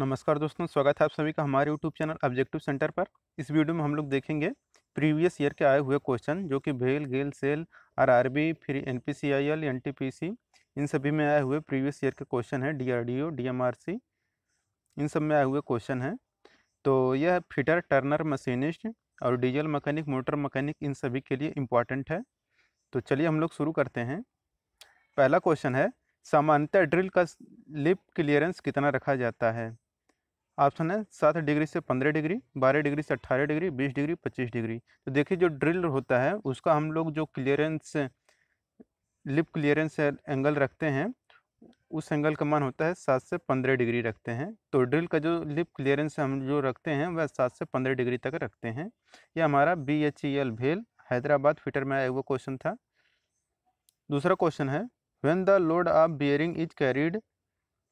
नमस्कार दोस्तों, स्वागत है आप सभी का हमारे यूट्यूब चैनल ऑब्जेक्टिव सेंटर पर। इस वीडियो में हम लोग देखेंगे प्रीवियस ईयर के आए हुए क्वेश्चन जो कि भेल, गेल, सेल आरआरबी फिर एनपीसीआईएल एनटीपीसी इन सभी में आए हुए प्रीवियस ईयर के क्वेश्चन हैं डीआरडीओ डीएमआरसी इन सब में आए हुए क्वेश्चन हैं। तो यह फिटर टर्नर मशीनिस्ट और डीजल मकैनिक मोटर मकैनिक इन सभी के लिए इंपॉर्टेंट है। तो चलिए हम लोग शुरू करते हैं। पहला क्वेश्चन है, सामान्यतः ड्रिल का लिप क्लियरेंस कितना रखा जाता है? ऑप्शन है सात डिग्री से पंद्रह डिग्री, बारह डिग्री से अट्ठारह डिग्री, बीस डिग्री, पच्चीस डिग्री। तो देखिए जो ड्रिल होता है, उसका हम लोग जो क्लियरेंस, लिप क्लियरेंस एंगल रखते हैं, उस एंगल का मान होता है सात से पंद्रह डिग्री रखते हैं। तो ड्रिल का जो लिप क्लियरेंस हम जो रखते हैं, वह सात से पंद्रह डिग्री तक रखते हैं। यह हमारा बी एच ई एल भेल, हैदराबाद, फिटर में आया हुआ क्वेश्चन था। दूसरा क्वेश्चन है when the load of bearing is carried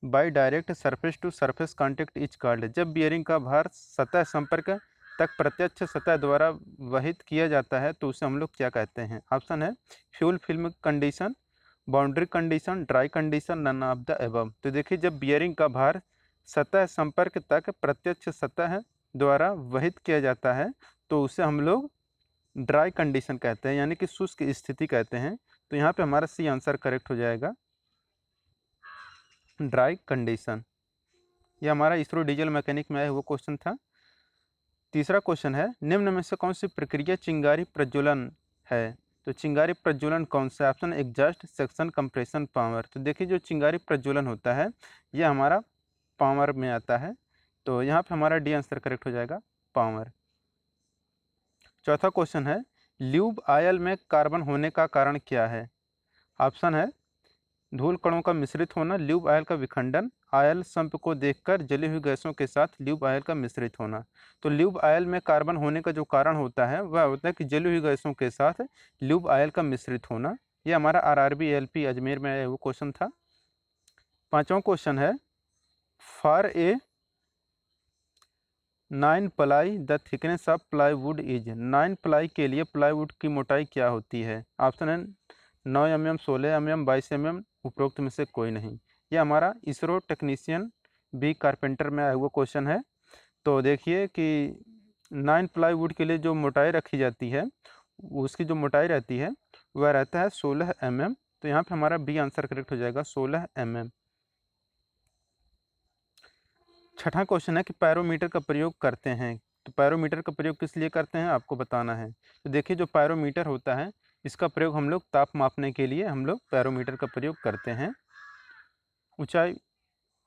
by direct surface to surface contact is called जब बियरिंग का भार सतह संपर्क तक प्रत्यक्ष सतह द्वारा वहित किया जाता है तो उसे हम लोग क्या कहते हैं? ऑप्शन है fuel film condition boundary condition dry condition none of the above तो देखिए, जब बियरिंग का भार सतह संपर्क तक प्रत्यक्ष सतह द्वारा वहित किया जाता है तो उसे हम लोग ड्राई कंडीशन कहते हैं, यानी कि शुष्क स्थिति कहते हैं। तो यहाँ पे हमारा सी आंसर करेक्ट हो जाएगा। Dry condition. ये हमारा इसरो डीजल मैकेनिक में आया हुआ क्वेश्चन था। तीसरा क्वेश्चन है, निम्न में से कौन सी प्रक्रिया चिंगारी प्रज्वलन है? तो चिंगारी प्रज्वलन कौन सा option exhaust section compression power तो देखिए, जो चिंगारी प्रज्वलन होता है, ये हमारा पावर में आता है। तो यहाँ पे हमारा डी आंसर करेक्ट हो जाएगा पावर चौथा क्वेश्चन है ल्यूब आयल में कार्बन होने का कारण क्या है? ऑप्शन है धूल कणों का मिश्रित होना, ल्यूब आयल का विखंडन, आयल संप को देखकर जली हुई गैसों के साथ ल्यूब आयल का मिश्रित होना। तो ल्यूब आयल में कार्बन होने का जो कारण होता है, वह होता है कि जली हुई गैसों के साथ ल्यूब आयल का मिश्रित होना। यह हमारा R R B L P Ajmer में आया वो क्वेश्चन था। पाँचवा क्वेश्चन है, for a nine ply the thickness of plywood is? Nine ply के लिए प्लाईवुड की मोटाई क्या होती है? ऑप्शन है नौ एम एम, सोलह एम एम, बाईस एम एम उपरोक्त में से कोई नहीं। ये हमारा इसरो टेक्नीशियन बी कारपेंटर में आया हुआ क्वेश्चन है। तो देखिए कि नाइन प्लाईवुड के लिए जो मोटाई रखी जाती है, उसकी जो मोटाई रहती है, वह रहता है सोलह एम एम तो यहाँ पे हमारा बी आंसर करेक्ट हो जाएगा, सोलह एम एम छठा क्वेश्चन है कि पैरोमीटर का प्रयोग करते हैं। तो पैरोमीटर का प्रयोग किस लिए करते हैं, आपको बताना है। तो देखिए, जो पैरोमीटर होता है इसका प्रयोग हम लोग ताप मापने के लिए हम लोग पैरोमीटर का प्रयोग करते हैं। ऊंचाई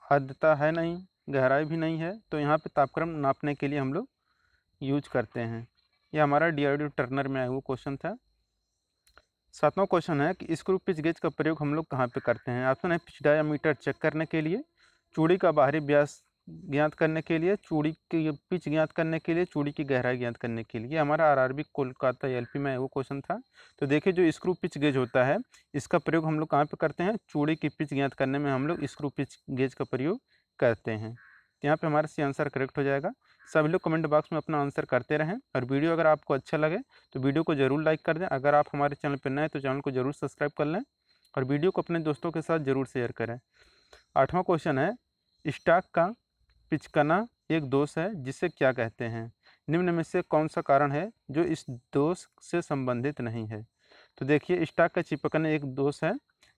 आर्द्रता है नहीं, गहराई भी नहीं है तो यहाँ पे तापक्रम नापने के लिए हम लोग यूज़ करते हैं। यह हमारा डी टर्नर में आया हुआ क्वेश्चन था। सातवां क्वेश्चन है कि स्क्रू पिच गेज का प्रयोग हम लोग कहाँ पे करते हैं? ऑप्शन है पिच डायामीटर चेक करने के लिए। चूड़ी का बाहरी व्यास ज्ञात करने के लिए, चूड़ी की पिच ज्ञात करने के लिए, चूड़ी की गहराई ज्ञात करने के लिए। हमारा आरआरबी कोलकाता एलपी में वो क्वेश्चन था। तो देखिए जो स्क्रू पिच गेज होता है, इसका प्रयोग हम लोग कहाँ पे करते हैं? चूड़ी की पिच ज्ञात करने में हम लोग स्क्रू पिच गेज का प्रयोग करते हैं। यहाँ पे हमारा सी आंसर करेक्ट हो जाएगा। सभी लोग कमेंट बॉक्स में अपना आंसर करते रहें। और वीडियो अगर आपको अच्छा लगे तो वीडियो को ज़रूर लाइक कर दें। अगर आप हमारे चैनल पर नए तो चैनल को ज़रूर सब्सक्राइब कर लें और वीडियो को अपने दोस्तों के साथ ज़रूर शेयर करें। आठवां क्वेश्चन है, स्टॉक का पिचकना एक दोष है, जिसे क्या कहते हैं? निम्न में से कौन सा कारण है जो इस दोष से संबंधित नहीं है? तो देखिए, स्टाक का चिपकना एक दोष है,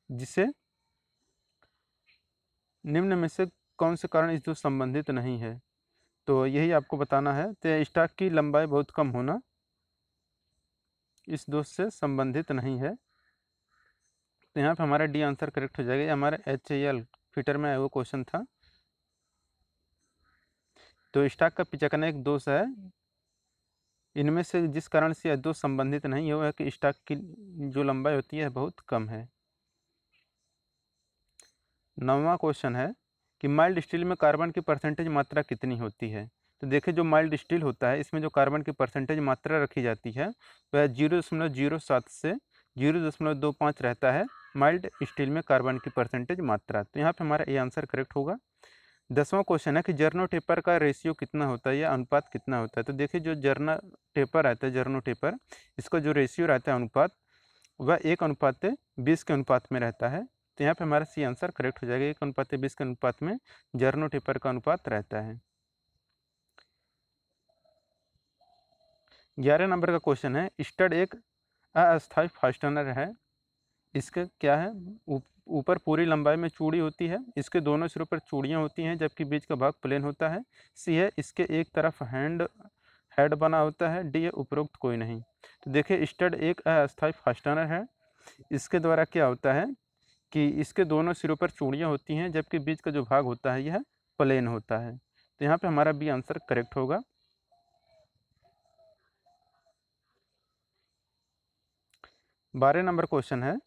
जिसे निम्न में से कौन से कारण इस दोष संबंधित नहीं है? तो यही आपको बताना है। तो स्टाक की लंबाई बहुत कम होना इस दोष से संबंधित नहीं है। तो यहाँ पे हमारा डी आंसर करेक्ट हो जाएगा। हमारा एच एल फिटर में वो क्वेश्चन था। तो स्टॉक का पिचकना एक दोष है। इनमें से जिस कारण से यह दोष संबंधित नहीं है है कि स्टॉक की जो लंबाई होती है बहुत कम है। नौवा क्वेश्चन है कि माइल्ड स्टील में कार्बन की परसेंटेज मात्रा कितनी होती है? तो देखिए जो माइल्ड स्टील होता है इसमें जो कार्बन की परसेंटेज मात्रा रखी जाती है वह ज़ीरो दशमलव ज़ीरो सात से ज़ीरो दशमलव दो पाँच रहता है माइल्ड स्टील में कार्बन की परसेंटेज मात्रा। तो यहाँ पे हमारा ये आंसर करेक्ट होगा। दसवां क्वेश्चन है कि जर्नो टेपर का रेशियो कितना होता है या अनुपात कितना होता है? तो देखिए, जो जर्ना टेपर रहता है जर्नो टेपर इसका जो रेशियो रहता है अनुपात, वह एक अनुपात बीस के अनुपात में रहता है। तो यहाँ पे हमारा सी आंसर करेक्ट हो जाएगा। एक अनुपात बीस के अनुपात में जर्नो टेपर का अनुपात रहता है। ग्यारह नंबर का क्वेश्चन है। स्टड एक अस्थायी फास्टनर है। इसका क्या है? ऊपर पूरी लंबाई में चूड़ी होती है। इसके दोनों सिरों पर चूड़ियाँ होती हैं, जबकि बीच का भाग प्लेन होता है। सी है, इसके एक तरफ़ हैंड, हेड बना होता है। डी है, उपरोक्त कोई नहीं। तो देखिए, स्टड एक अस्थायी फास्टनर है। इसके द्वारा क्या होता है कि इसके दोनों सिरों पर चूड़ियाँ होती हैं, जबकि बीच का जो भाग होता है, यह प्लेन होता है। तो यहाँ पे हमारा बी आंसर करेक्ट होगा। बारह नंबर क्वेश्चन है।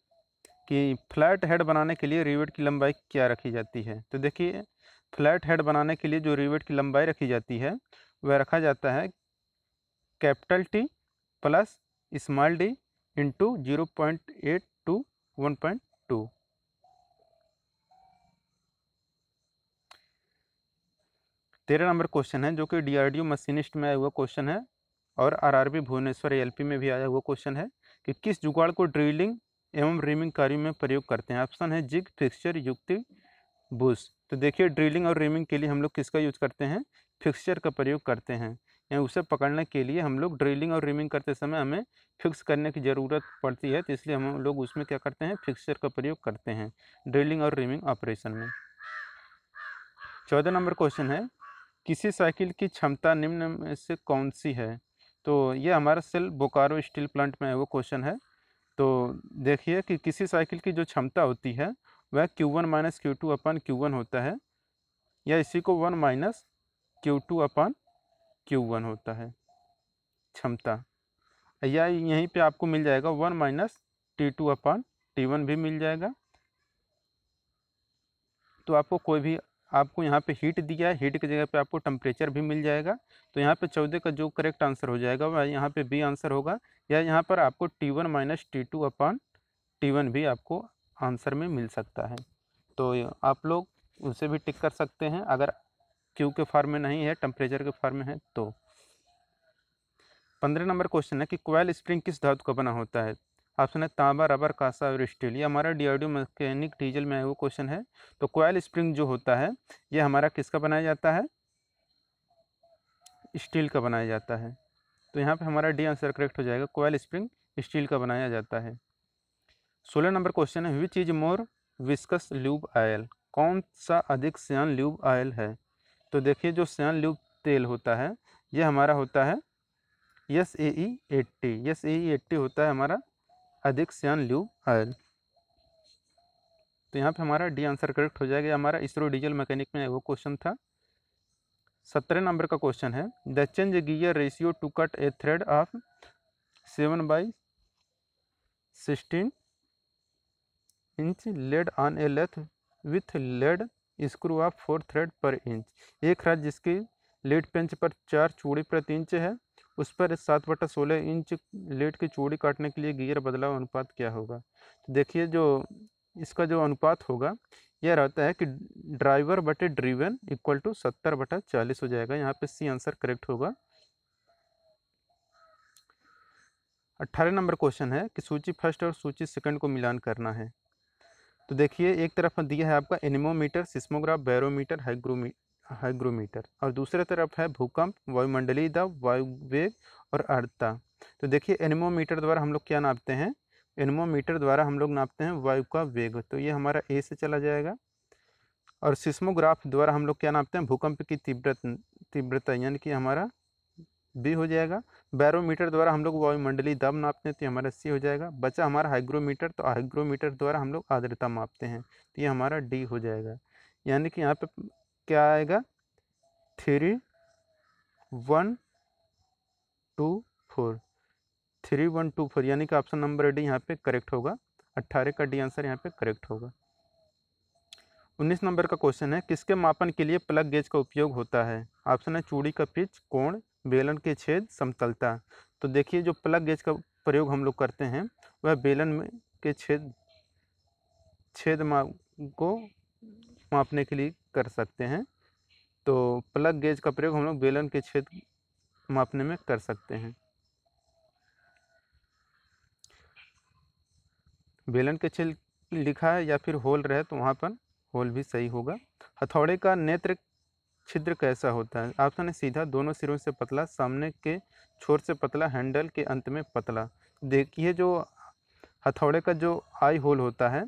कि फ्लैट हेड बनाने के लिए रिवेट की लंबाई क्या रखी जाती है? तो देखिए, फ्लैट हेड बनाने के लिए जो रिवेट की लंबाई रखी जाती है, वह रखा जाता है capital T plus small D into zero point eight two one point two. तेरह नंबर क्वेश्चन है, जो कि डीआरडीओ मशीनिस्ट में आया हुआ क्वेश्चन है और आरआरबी भुवनेश्वर एलपी में भी आया हुआ क्वेश्चन है कि किस जुगाड़ को ड्रिलिंग एवं रिमिंग कार्यों में प्रयोग करते हैं। ऑप्शन है जिग, फिक्सचर, युक्ति बुश तो देखिए, ड्रिलिंग और रिमिंग के लिए हम लोग किसका यूज़ करते हैं? फिक्सचर का प्रयोग करते हैं। या उसे पकड़ने के लिए हम लोग ड्रिलिंग और रिमिंग करते समय हमें फिक्स करने की ज़रूरत पड़ती है। तो इसलिए हम लोग उसमें क्या करते हैं? फिक्सचर का प्रयोग करते हैं ड्रिलिंग और रिमिंग ऑपरेशन में। चौदह नंबर क्वेश्चन है, किसी साइकिल की क्षमता निम्न में से कौन सी है? तो ये हमारा सेल बोकारो स्टील प्लांट में है, वो क्वेश्चन है। तो देखिए कि किसी साइकिल की जो क्षमता होती है, वह Q one minus Q two upon Q one होता है, या इसी को one minus Q two upon Q one होता है, क्षमता। या यहीं पे आपको मिल जाएगा one minus T two upon T one भी मिल जाएगा। तो आपको कोई भी आपको यहाँ पे हीट दिया है हीट की जगह पे आपको टेम्परेचर भी मिल जाएगा। तो यहाँ पे चौदह का जो करेक्ट आंसर हो जाएगा, वह यहाँ पे बी आंसर होगा। या यहाँ पर आपको T one minus T two upon T one भी आपको आंसर में मिल सकता है। तो आप लोग उसे भी टिक कर सकते हैं। अगर क्यू के फॉर्म में नहीं है टेम्परेचर के फॉर्म में है तो। पंद्रह नंबर क्वेश्चन है कि कोयल स्प्रिंग किस धातु का बना होता है? ऑप्शन है तांबा रबर कासा और स्टील ये हमारा डीआरडीओ मैकेनिक डीजल में वो क्वेश्चन है। तो कोयल स्प्रिंग जो होता है, ये हमारा किसका बनाया जाता है? स्टील का बनाया जाता है। तो यहाँ पे हमारा डी आंसर करेक्ट हो जाएगा कोयल स्प्रिंग स्टील का बनाया जाता है। सोलह नंबर क्वेश्चन है which is more viscous lube oil कौन सा अधिक श्यान ल्यूब आयल है? तो देखिए, जो श्यान ल्यूब तेल होता है, ये हमारा होता है S A E eighty S A E eighty होता है हमारा अधिक श्यान ल्यूब आयल तो यहाँ पे हमारा डी आंसर करेक्ट हो जाएगा। हमारा इसरो डीजल मैकेनिक में वो क्वेश्चन था। सत्रह नंबर का क्वेश्चन है। The change gear ratio to cut a thread of seven by sixteen inch lead on a lathe with lead screw of four thread per inch एक राज जिसकी लेड पेंच पर चार चूड़ी प्रति इंच है। उस पर सात बटा सोलह इंच लेट की चूड़ी काटने के लिए गियर बदलाव अनुपात क्या होगा? तो देखिए जो इसका जो अनुपात होगा, यह रहता है कि ड्राइवर बटे ड्रीवन इक्वल टू सत्तर बटा चालीस हो जाएगा। यहाँ पे सी आंसर करेक्ट होगा। अट्ठारह नंबर क्वेश्चन है कि सूची फ़र्स्ट और सूची सेकंड को मिलान करना है। तो देखिए, एक तरफ़ दिया है आपका एनिमोमीटर, सिस्मोग्राफ, बैरोमीटर, हाइग्रोमी हाइग्रोमीटर। और दूसरे तरफ़ है भूकंप, वायुमंडलीय दब, वायुवेग और अर्धता तो देखिए, एनिमोमीटर द्वारा हम लोग क्या नापते हैं? एनिमोमीटर द्वारा हम लोग नापते हैं वायु का वेग। तो ये हमारा ए से चला जाएगा। और सिस्मोग्राफ द्वारा हम लोग क्या नापते हैं? भूकंप की तीव्रता तीव्रता, यानी कि हमारा बी हो जाएगा। बैरोमीटर द्वारा हम लोग वायुमंडलीय दब नापते हैं तो हमारा सी हो जाएगा। बचा हमारा हाइग्रोमीटर तो हाइग्रोमीटर द्वारा हम लोग आर्द्रता मापते हैं तो ये हमारा डी हो जाएगा। यानी कि यहाँ पे क्या आएगा? Three one two four three one two four यानी कि ऑप्शन नंबर डी यहाँ पे करेक्ट होगा। अट्ठारह का डी आंसर यहाँ पे करेक्ट होगा। उन्नीस नंबर का क्वेश्चन है, किसके मापन के लिए प्लग गेज का उपयोग होता है? ऑप्शन है चूड़ी का पिच, कोण, बेलन के छेद, समतलता। तो देखिए जो प्लग गेज का प्रयोग हम लोग करते हैं, वह बेलन में के छेद छेद माप को मापने के लिए कर सकते हैं। तो प्लग गेज का प्रयोग हम लोग बेलन के छेद मापने में कर सकते हैं। बेलन के छेद लिखा है या फिर होल रहे तो वहाँ पर होल भी सही होगा। हथौड़े का नेत्र छिद्र कैसा होता है? ऑप्शन है सीधा दोनों सिरों से पतला, सामने के छोर से पतला, हैंडल के अंत में पतला। देखिए जो हथौड़े का जो आई होल होता है,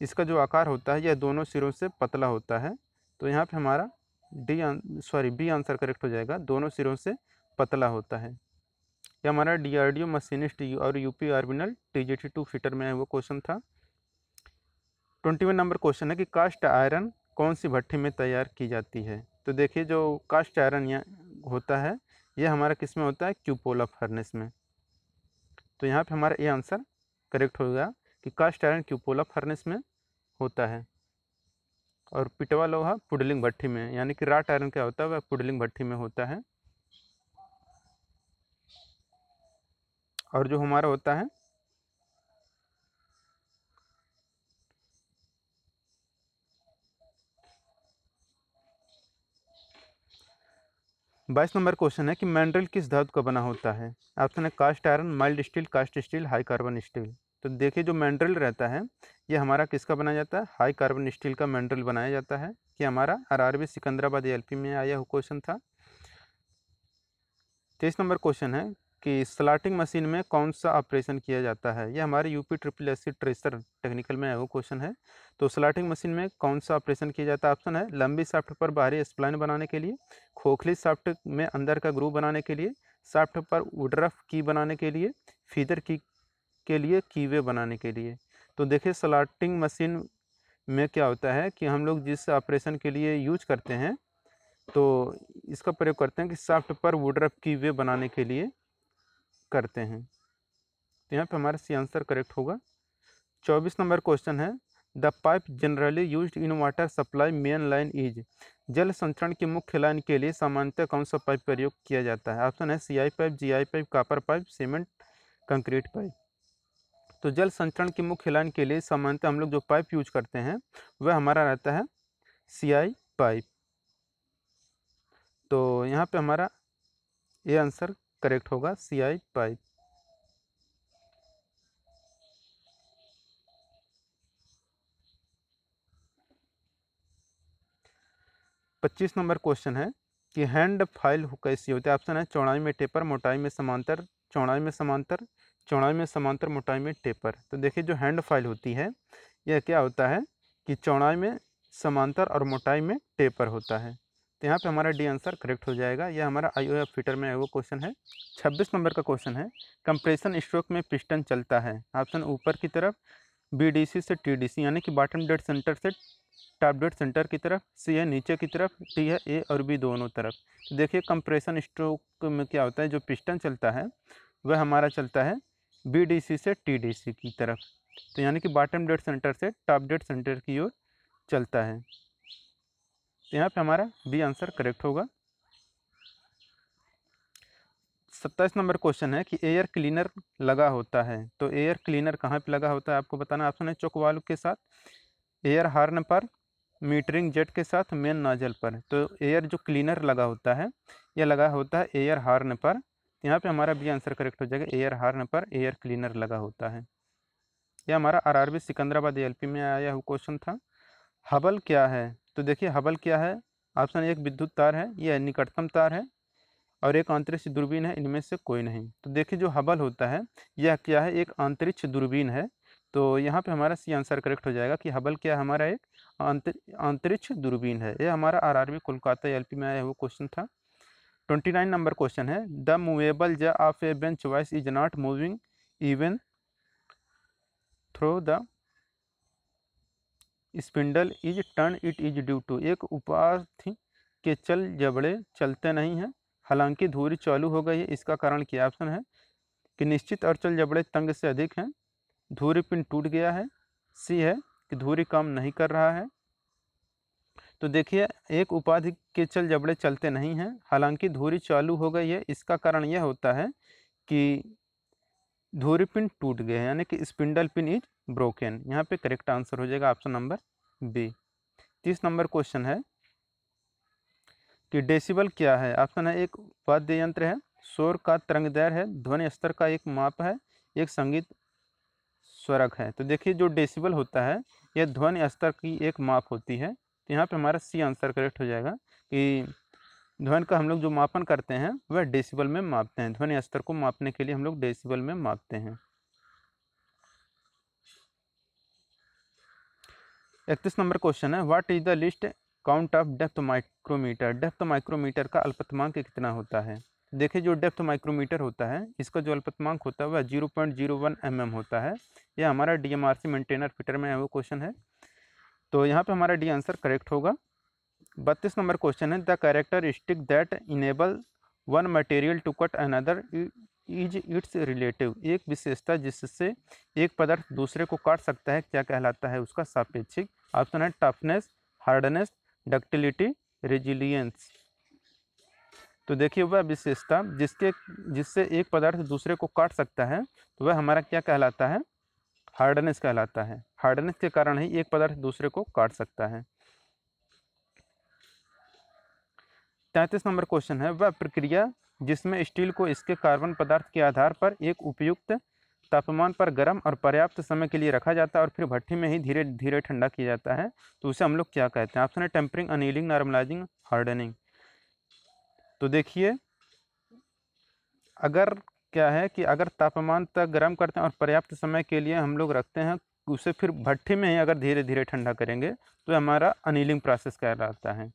इसका जो आकार होता है, यह दोनों सिरों से पतला होता है। तो यहाँ पे हमारा D sorry B answer correct हो जाएगा। दोनों सिरों से पतला होता है। ये हमारा डीआरडीओ मशीनिस्ट और यूपी आर्मिनल टीजीटी टू फिटर में वो क्वेश्चन था। ट्वेंटी वन नंबर क्वेश्चन है कि कास्ट आयरन कौन सी भट्टी में तैयार की जाती है? तो देखिए जो कास्ट आयरन यहाँ होता है, ये हमारा किसमें होता है? क्यूपोला फर्नेस में। तो यहाँ पे हमारा ये आंसर करेक्ट होगा कि कास्ट आयरन क्यूपोला फर्नेस में होता है। और पिटवा लोहा पुडलिंग भट्टी में, यानी कि राट आयरन क्या होता है, वह पुडलिंग भट्टी में होता है। और जो हमारा होता है, बाईस नंबर क्वेश्चन है कि मैंड्रिल किस धातु का बना होता है? ऑप्शन है cast iron, mild steel, cast steel, high carbon steel. तो देखिए जो मैंड्रिल रहता है, ये हमारा किसका बनाया जाता है? हाई कार्बन स्टील का मैंड्रिल बनाया जाता है, कि हमारा आर सिकंदराबाद एल में आया हुआ क्वेश्चन था। तेईस नंबर क्वेश्चन है कि स्लाटिंग मशीन में कौन सा ऑपरेशन किया जाता है? ये हमारे UP triple S C tracer technical में वो क्वेश्चन है। तो स्लाटिंग मशीन में कौन सा ऑपरेशन किया जाता है? ऑप्शन है, लंबी साफ्ट पर बाहरी स्प्लाइन बनाने के लिए, खोखली साफ्ट में अंदर का ग्रूव बनाने के लिए साफ्ट पर वुडरफ की बनाने के लिए, फीदर की के लिए कीवे बनाने के लिए। तो देखिए, स्लाटिंग मशीन में क्या होता है कि हम लोग जिस ऑपरेशन के लिए यूज़ करते हैं तो इसका प्रयोग करते हैं कि साफ्ट पर वुडरफ की वे बनाने के लिए करते हैं। तो यहाँ पे हमारा सी आंसर करेक्ट होगा। चौबीस नंबर क्वेश्चन है, the pipe generally use in water supply main line is जल संचरण की मुख्य लाइन के लिए सामान्यतः कौन सा पाइप प्रयोग किया जाता है? ऑप्शन है, C I pipe, G I pipe, copper pipe, cement, concrete pipe. तो जल संचरण की मुख्य लाइन के लिए सामान्यतः हम लोग जो पाइप यूज़ करते हैं, वह हमारा रहता है सी आई पाइप। तो यहाँ पे हमारा ये आंसर करेक्ट होगा सी आई पाइप। पच्चीस नंबर क्वेश्चन है कि हैंड फ़ाइल कैसी होती है? ऑप्शन है चौड़ाई में टेपर, मोटाई में समांतर, चौड़ाई में समांतर चौड़ाई में समांतर मोटाई में टेपर। तो देखिए जो हैंड फ़ाइल होती है, यह क्या होता है कि चौड़ाई में समांतर और मोटाई में टेपर होता है। तो यहाँ पे हमारा डी आंसर करेक्ट हो जाएगा। यह हमारा आई ओ एफ़ फिटर में वो क्वेश्चन है। छब्बीस नंबर का क्वेश्चन है, कंप्रेशन स्ट्रोक में पिस्टन चलता है। ऑप्शन ऊपर की तरफ़, बीडीसी से टीडीसी, यानी कि बॉटम डेड सेंटर से टॉप डेड सेंटर की तरफ़, सी है नीचे की तरफ़ टी है ए और बी दोनों तरफ़। तो देखिए कंप्रेशन स्ट्रोक में क्या होता है, जो पिस्टन चलता है, वह हमारा चलता है बीडीसी से टीडीसी की तरफ़। तो यानी कि बॉटम डेड सेंटर से टॉप डेड सेंटर की ओर चलता है। तो यहाँ पे हमारा बी आंसर करेक्ट होगा। सत्ताईस नंबर क्वेश्चन है कि एयर क्लीनर लगा होता है। तो एयर क्लीनर कहाँ पे लगा होता है आपको बताना ऑप्शन है चौक वाल्व के साथ एयर हार्न पर मीटरिंग जेट के साथ मेन नाजल पर। तो एयर जो क्लीनर लगा होता है यह लगा होता है एयर हार्न पर यहाँ पे हमारा बी आंसर करेक्ट हो जाएगा एयर हार्न पर एयर क्लीनर लगा होता है। यह हमारा आरआरबी सिकंदराबाद एलपी में आया हुआ क्वेश्चन था। हबल क्या है? तो देखिए, हबल क्या है? ऑप्शन एक विद्युत तार है यह निकटतम तार है और एक अंतरिक्ष दूरबीन है, इनमें से कोई नहीं। तो देखिए, जो हबल होता है, यह क्या है? एक अंतरिक्ष दूरबीन है। तो यहाँ पे हमारा सी आंसर करेक्ट हो जाएगा कि हबल क्या हमारा एक अंतरिक्ष दूरबीन है। यह हमारा आरआरबी कोलकाता एलपी में आया हुआ क्वेश्चन था। ट्वेंटी नाइन नंबर क्वेश्चन है। The movable jaw of a bench vice is not moving even though the spindle is turn it is due to एक उपाधि के चल जबड़े चलते नहीं हैं। हालाँकि धूरी चालू हो गई है। इसका कारण क्या ऑप्शन है? कि निश्चित और चल जबड़े तंग से अधिक हैं। धूरी पिन टूट गया है। सी है कि धूरी काम नहीं कर रहा है। तो देखिए, एक उपाधि के चल जबड़े चलते नहीं हैं। हालाँकि धूरी चालू हो गई है, इसका कारण यह होता है कि धूरी पिन टूट गए हैं, यानी कि स्पिंडल पिन इज़ ब्रोकन। यहाँ पे करेक्ट आंसर हो जाएगा ऑप्शन नंबर बी। तीस नंबर क्वेश्चन है कि डेसिबल क्या है? ऑप्शन है, एक वाद्य यंत्र है शोर का तरंग दैर है, ध्वनि स्तर का एक माप है, एक संगीत स्वरक है। तो देखिए, जो डेसिबल होता है, यह ध्वनि स्तर की एक माप होती है। तो यहाँ पे हमारा सी आंसर करेक्ट हो जाएगा कि ध्वनि का हम लोग जो मापन करते हैं, वह डेसिबल में मापते हैं। ध्वनि स्तर को मापने के लिए हम लोग डेसिबल में मापते हैं। इकतीस नंबर क्वेश्चन है what is the least count of depth micrometer depth micrometer का अल्पतमांक कितना होता है? देखिए, जो डेप्थ माइक्रोमीटर होता है, इसका जो अल्पतमांक होता है, वह zero point zero one M M होता है। यह हमारा D M R C maintainer fitter में है, वो क्वेश्चन है। तो यहाँ पे हमारा डी आंसर करेक्ट होगा। बत्तीस नंबर क्वेश्चन है, the characteristic that enable one material to cut another is its relative एक विशेषता जिससे एक पदार्थ दूसरे को काट सकता है, क्या कहलाता है उसका सापेक्षिक ऑप्शन है टफनेस हार्डनेस डक्टिलिटी रेजिलियंस तो देखिए वह विशेषता जिसके, जिससे एक पदार्थ दूसरे को काट सकता है तो वह हमारा क्या कहलाता है? हार्डनेस कहलाता है। हार्डनेस के कारण ही एक पदार्थ दूसरे को काट सकता है। तैंतीस नंबर क्वेश्चन है, वह प्रक्रिया जिसमें स्टील को इसके कार्बन पदार्थ के आधार पर एक उपयुक्त तापमान पर गर्म और पर्याप्त समय के लिए रखा जाता है और फिर भट्टी में ही धीरे धीरे ठंडा किया जाता है। तो उसे हम लोग क्या कहते हैं? ऑप्शन है टेम्परिंग अनिलिंग, नॉर्मलाइजिंग, हार्डनिंग। तो देखिए, अगर क्या है कि अगर तापमान तक गर्म करते हैं और पर्याप्त समय के लिए हम लोग रखते हैं उसे फिर भट्टी में ही अगर धीरे धीरे ठंडा करेंगे तो हमारा अनिलिंग प्रोसेस कहलाता है।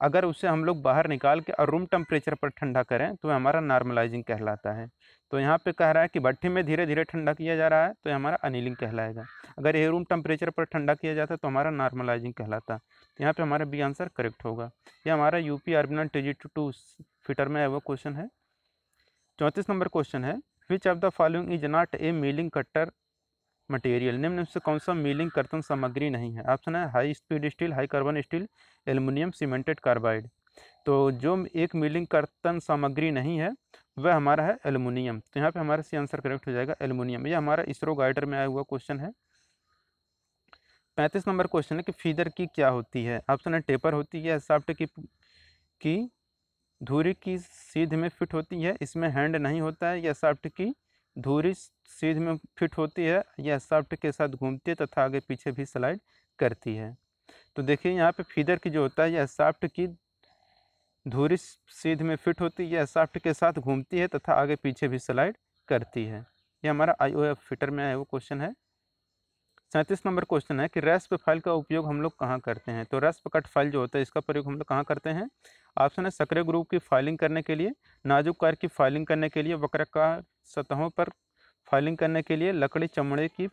अगर उसे हम लोग बाहर निकाल के और रूम टेम्परेचर पर ठंडा करें तो हमारा नॉर्मलाइजिंग कहलाता है। तो यहाँ पे कह रहा है कि भट्टी में धीरे धीरे ठंडा किया जा रहा है तो हमारा अनिलिंग कहलाएगा। अगर ये रूम टेम्परेचर पर ठंडा किया जाता है तो हमारा नॉर्मलाइजिंग कहलाता। तो यहाँ पे हमारा बी आंसर करेक्ट होगा। ये हमारा यूपी आर्बिनल टी टू फिटर में वो क्वेश्चन है। चौंतीस नंबर क्वेश्चन है which of the following is not a milling cutter material निम्न से कौन सा मिलिंग कर्तन सामग्री नहीं है? ऑप्शन है high speed steel high carbon steel aluminium cemented carbide तो जो एक मिलिंग कर्तन सामग्री नहीं है, वह हमारा है एल्युमिनियम तो यहाँ पे हमारा सी आंसर करेक्ट हो जाएगा एल्युमिनियम ये हमारा इसरो गाइडर में आया हुआ क्वेश्चन है। पैंतीस नंबर क्वेश्चन है कि फीदर की क्या होती है? ऑप्शन है टेपर होती है साफ्ट की की धूरी की सीध में फिट होती है, इसमें हैंड नहीं होता है या साफ्ट की धूरी सीध में फिट होती है, या सॉफ्ट के साथ घूमती है तथा आगे पीछे भी स्लाइड करती है। तो देखिए, यहाँ पे फीदर की जो होता है, यह सॉफ्ट की धूरी सीध में फिट होती है यह सॉफ्ट के साथ घूमती है तथा आगे पीछे भी स्लाइड करती है। ये हमारा आई ओ एफ़ फिटर में आया वो क्वेश्चन है। सैंतीस नंबर क्वेश्चन है कि रेस्प फ़ाइल का उपयोग हम लोग कहाँ करते हैं? तो रेस्प कट फ़ाइल जो होता है, इसका प्रयोग हम लोग कहाँ करते हैं? ऑप्शन है सक्रिय ग्रुप की फाइलिंग करने के लिए, नाजुक कार की फाइलिंग करने के लिए, वक्रकार सतहों पर फाइलिंग करने के लिए, लकड़ी चमड़े की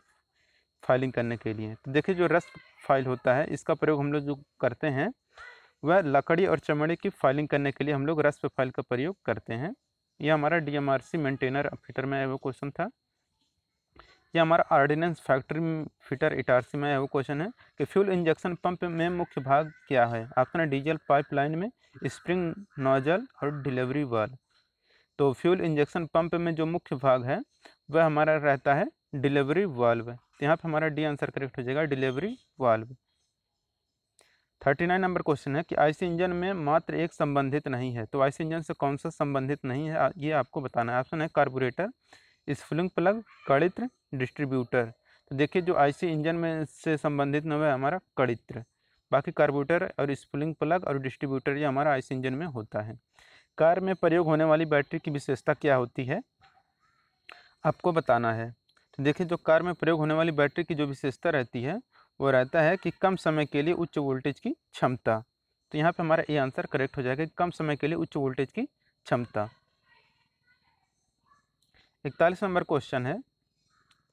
फाइलिंग करने के लिए। तो देखिए जो रस्प फ़ाइल होता है, इसका प्रयोग हम लोग जो करते हैं, वह लकड़ी और चमड़े की फाइलिंग करने के लिए हम लोग रस्प फ़ाइल का प्रयोग करते हैं। यह हमारा D M R C maintainer fitter में वो क्वेश्चन था। यह हमारा ऑर्डिनेंस फैक्ट्री फिटर इटारसी में वो क्वेश्चन है कि फ्यूल इंजेक्शन पंप में मुख्य भाग क्या है? ऑप्शन है डीजल पाइपलाइन में स्प्रिंग नोजल और डिलीवरी वाल तो फ्यूल इंजेक्शन पंप में जो मुख्य भाग है, वह हमारा रहता है डिलीवरी वाल्व यहाँ पे हमारा डी आंसर करेक्ट हो जाएगा delivery valve thirty nine number question है कि आईसी इंजन में मात्र एक संबंधित नहीं है। तो आईसी इंजन से कौन सा संबंधित नहीं है? ये आपको बताना है। ऑप्शन है कार्बोरेटर स्फुलिंग प्लग कड़ित्र डिस्ट्रीब्यूटर। तो देखिए जो आईसी इंजन में से संबंधित न है हमारा कड़ित्र। बाकी कार्बोरेटर और स्फुलिंग प्लग और डिस्ट्रीब्यूटर ये हमारा आईसी इंजन में होता है। कार में प्रयोग होने वाली बैटरी की विशेषता क्या होती है? आपको बताना है। तो देखिए जो कार में प्रयोग होने वाली बैटरी की जो विशेषता रहती है, वो रहता है कि कम समय के लिए उच्च वोल्टेज की क्षमता। तो यहाँ पे हमारा ये आंसर करेक्ट हो जाएगा कि कम समय के लिए उच्च वोल्टेज की क्षमता। इकतालीस नंबर क्वेश्चन है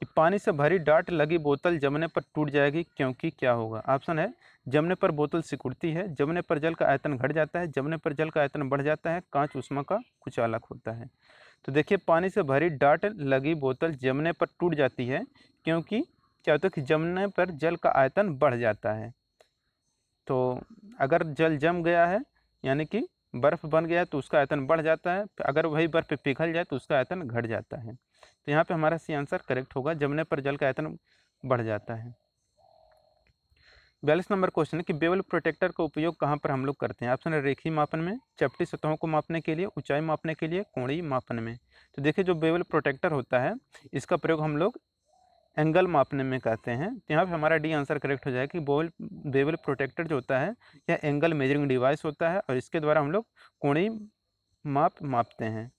कि पानी से भरी डाट लगी बोतल जमने पर टूट जाएगी क्योंकि क्या होगा? ऑप्शन है, जमने पर बोतल सिकुड़ती है, जमने पर जल का आयतन घट जाता है, जमने पर जल का आयतन बढ़ जाता है, कांच उष्मा का अलग होता है। तो देखिए, पानी से भरी डाट लगी बोतल जमने पर टूट जाती है क्योंकि क्या होता है कि जमने पर जल का आयतन बढ़ जाता है। तो अगर जल जम गया है, यानी कि बर्फ़ बन गया तो उसका आयतन बढ़ जाता है अगर वही बर्फ़ पिघल जाए तो उसका आयतन घट जाता है। तो यहाँ पे हमारा सी आंसर करेक्ट होगा, जमने पर जल का आयतन बढ़ जाता है। बयालीस नंबर क्वेश्चन है कि बेवल प्रोटेक्टर का उपयोग कहाँ पर हम लोग करते हैं? ऑप्शन है रेखी मापन में, चपटी सतहों को मापने के लिए, ऊंचाई मापने के लिए कोणी मापन में। तो देखिए जो बेवल प्रोटेक्टर होता है, इसका प्रयोग हम लोग एंगल मापने में कहते हैं। तो यहाँ पे हमारा डी आंसर करेक्ट हो जाएगा कि बोल बेबल प्रोटेक्टर जो होता है यह एंगल मेजरिंग डिवाइस होता है, और इसके द्वारा हम लोग कोणी माप मापते हैं।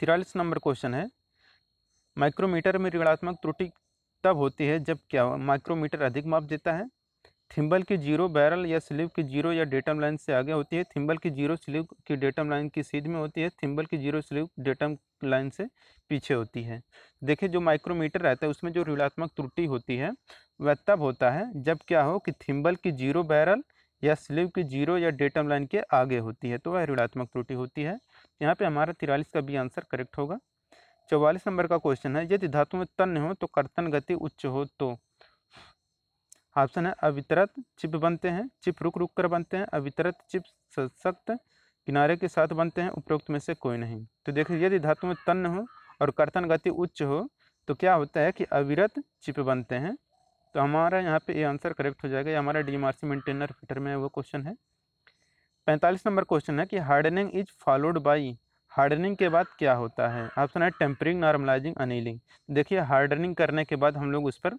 तिरालीस नंबर क्वेश्चन है। माइक्रोमीटर में ऋणात्मक त्रुटि तब होती है जब क्या माइक्रोमीटर अधिक माप देता है? थिम्बल की ज़ीरो बैरल या स्लीव की ज़ीरो या डेटम लाइन से आगे होती है। थिम्बल की ज़ीरो स्लीव की डेटम लाइन की सीध में होती है। थिम्बल की ज़ीरो स्लीव डेटम लाइन से पीछे होती है। देखिए, जो माइक्रोमीटर रहता है, उसमें जो ऋणात्मक त्रुटि होती है, वह तब होता है जब क्या हो कि थिम्बल की ज़ीरो बैरल या स्लीव की ज़ीरो या डेटम लाइन के आगे होती है तो वह ऋणात्मक त्रुटि होती है। यहाँ पे हमारा तिरालीस का भी आंसर करेक्ट होगा। चौवालीस नंबर का क्वेश्चन है, यदि धातु में तन्य हो तो कर्तन गति उच्च हो तो। ऑप्शन है अवितरत चिप बनते हैं। चिप रुक रुक कर बनते हैं। अवितरत चिप सशक्त किनारे के साथ बनते हैं। उपरोक्त में से कोई नहीं। तो देखिए, यदि धातु में तन्न हो और कर्तन गति उच्च हो तो क्या होता है कि अविरत चिप बनते हैं। तो हमारा यहाँ पे ये आंसर करेक्ट हो जाएगा। ये हमारा डी सी मेंटेनर फिटर में वो क्वेश्चन है। पैंतालीस नंबर क्वेश्चन है कि hardening is followed by hardening के बाद क्या होता है? ऑप्शन है टेम्परिंग, नॉर्मलाइजिंग, अनिलिंग। देखिए, हार्डनिंग करने के बाद हम लोग उस पर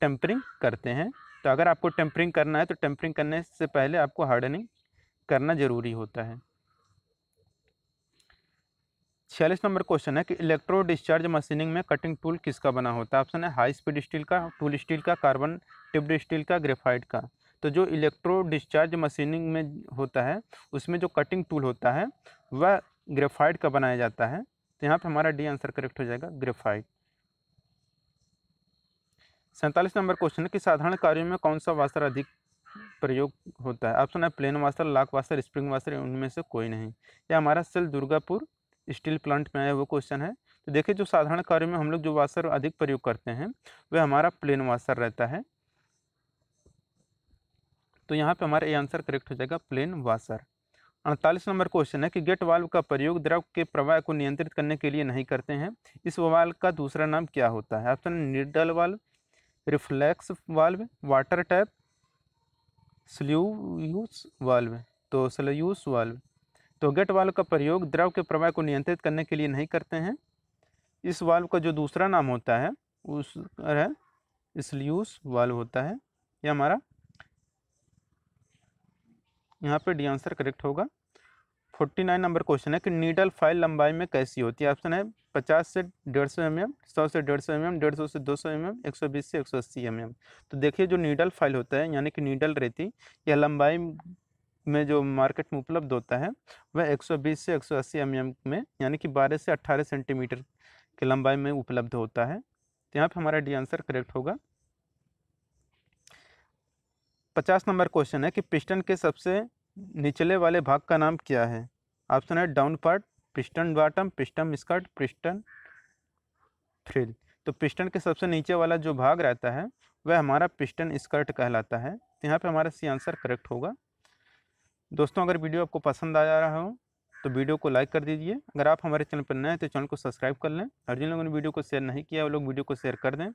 टेम्परिंग करते हैं। तो अगर आपको टेम्परिंग करना है तो टेम्परिंग करने से पहले आपको हार्डनिंग करना ज़रूरी होता है। छियालीस नंबर क्वेश्चन है कि इलेक्ट्रो डिस्चार्ज मशीनिंग में कटिंग टूल किसका बना होता है? ऑप्शन है हाई स्पीड स्टील का, टूल स्टील का, कार्बन टिप्ड स्टील का, ग्रेफाइट का। तो जो इलेक्ट्रो डिस्चार्ज मशीनिंग में होता है, उसमें जो कटिंग टूल होता है, वह ग्रेफाइट का बनाया जाता है। तो यहाँ पर हमारा डी आंसर करेक्ट हो जाएगा, ग्रेफाइट। सैंतालीस नंबर क्वेश्चन है कि साधारण कार्यों में कौन सा वास्तर अधिक प्रयोग होता है? ऑप्शन है plain washer lock washer, spring washer, उनमें से कोई नहीं। यह हमारा सेल दुर्गापुर स्टील प्लांट में आया वो क्वेश्चन है। तो देखिए, जो साधारण कार्यों में हम लोग जो वास्तर अधिक प्रयोग करते हैं, वह हमारा प्लेन वास्तर रहता है। तो यहाँ पे हमारा ये आंसर करेक्ट हो जाएगा, प्लेन वाशर अड़तालीस नंबर क्वेश्चन है कि गेट वाल्व का प्रयोग द्रव के प्रवाह को नियंत्रित करने के लिए नहीं करते हैं। इस वाल्व का दूसरा नाम क्या होता है? Option needle valve reflex valve, water tap, sluice valve तो स्ल्यूस वाल्व। तो गेट वाल्व का प्रयोग द्रव के प्रवाह को नियंत्रित करने के लिए नहीं करते हैं। इस वाल्व का जो दूसरा नाम होता है, उस है, स्ल्यूस वाल्व होता है। यह हमारा, यहाँ पे डी आंसर करेक्ट होगा। फोर्टी नाइन नंबर क्वेश्चन है कि नीडल फ़ाइल लंबाई में कैसी होती है? ऑप्शन है पचास से डेढ़ सौ एम एम, सौ से डेढ़ सौ एम एम, डेढ़ सौ से दो सौ एम एम, एक सौ बीस से एक सौ अस्सी एम एम। तो देखिए जो नीडल फ़ाइल होता है, यानी कि नीडल रहती यह लंबाई में जो मार्केट में उपलब्ध होता है, वह 120 से 180 एम एम में, यानी कि 12 से 18 सेंटीमीटर की लंबाई में उपलब्ध होता है। तो यहाँ पर हमारा डी आंसर करेक्ट होगा। पचास नंबर क्वेश्चन है कि पिस्टन के सबसे निचले वाले भाग का नाम क्या है? ऑप्शन है down part, piston bottom, piston skirt, piston thrill. तो पिस्टन के सबसे नीचे वाला जो भाग रहता है, वह हमारा पिस्टन स्कर्ट कहलाता है। तो यहाँ पे हमारा सी आंसर करेक्ट होगा। दोस्तों, अगर वीडियो आपको पसंद आ जा रहा हो तो वीडियो को लाइक कर दीजिए। अगर आप हमारे चैनल पर नए हैं तो चैनल को सब्सक्राइब कर लें और जिन लोगों ने वीडियो को शेयर नहीं किया, वो लोग वीडियो को शेयर कर दें।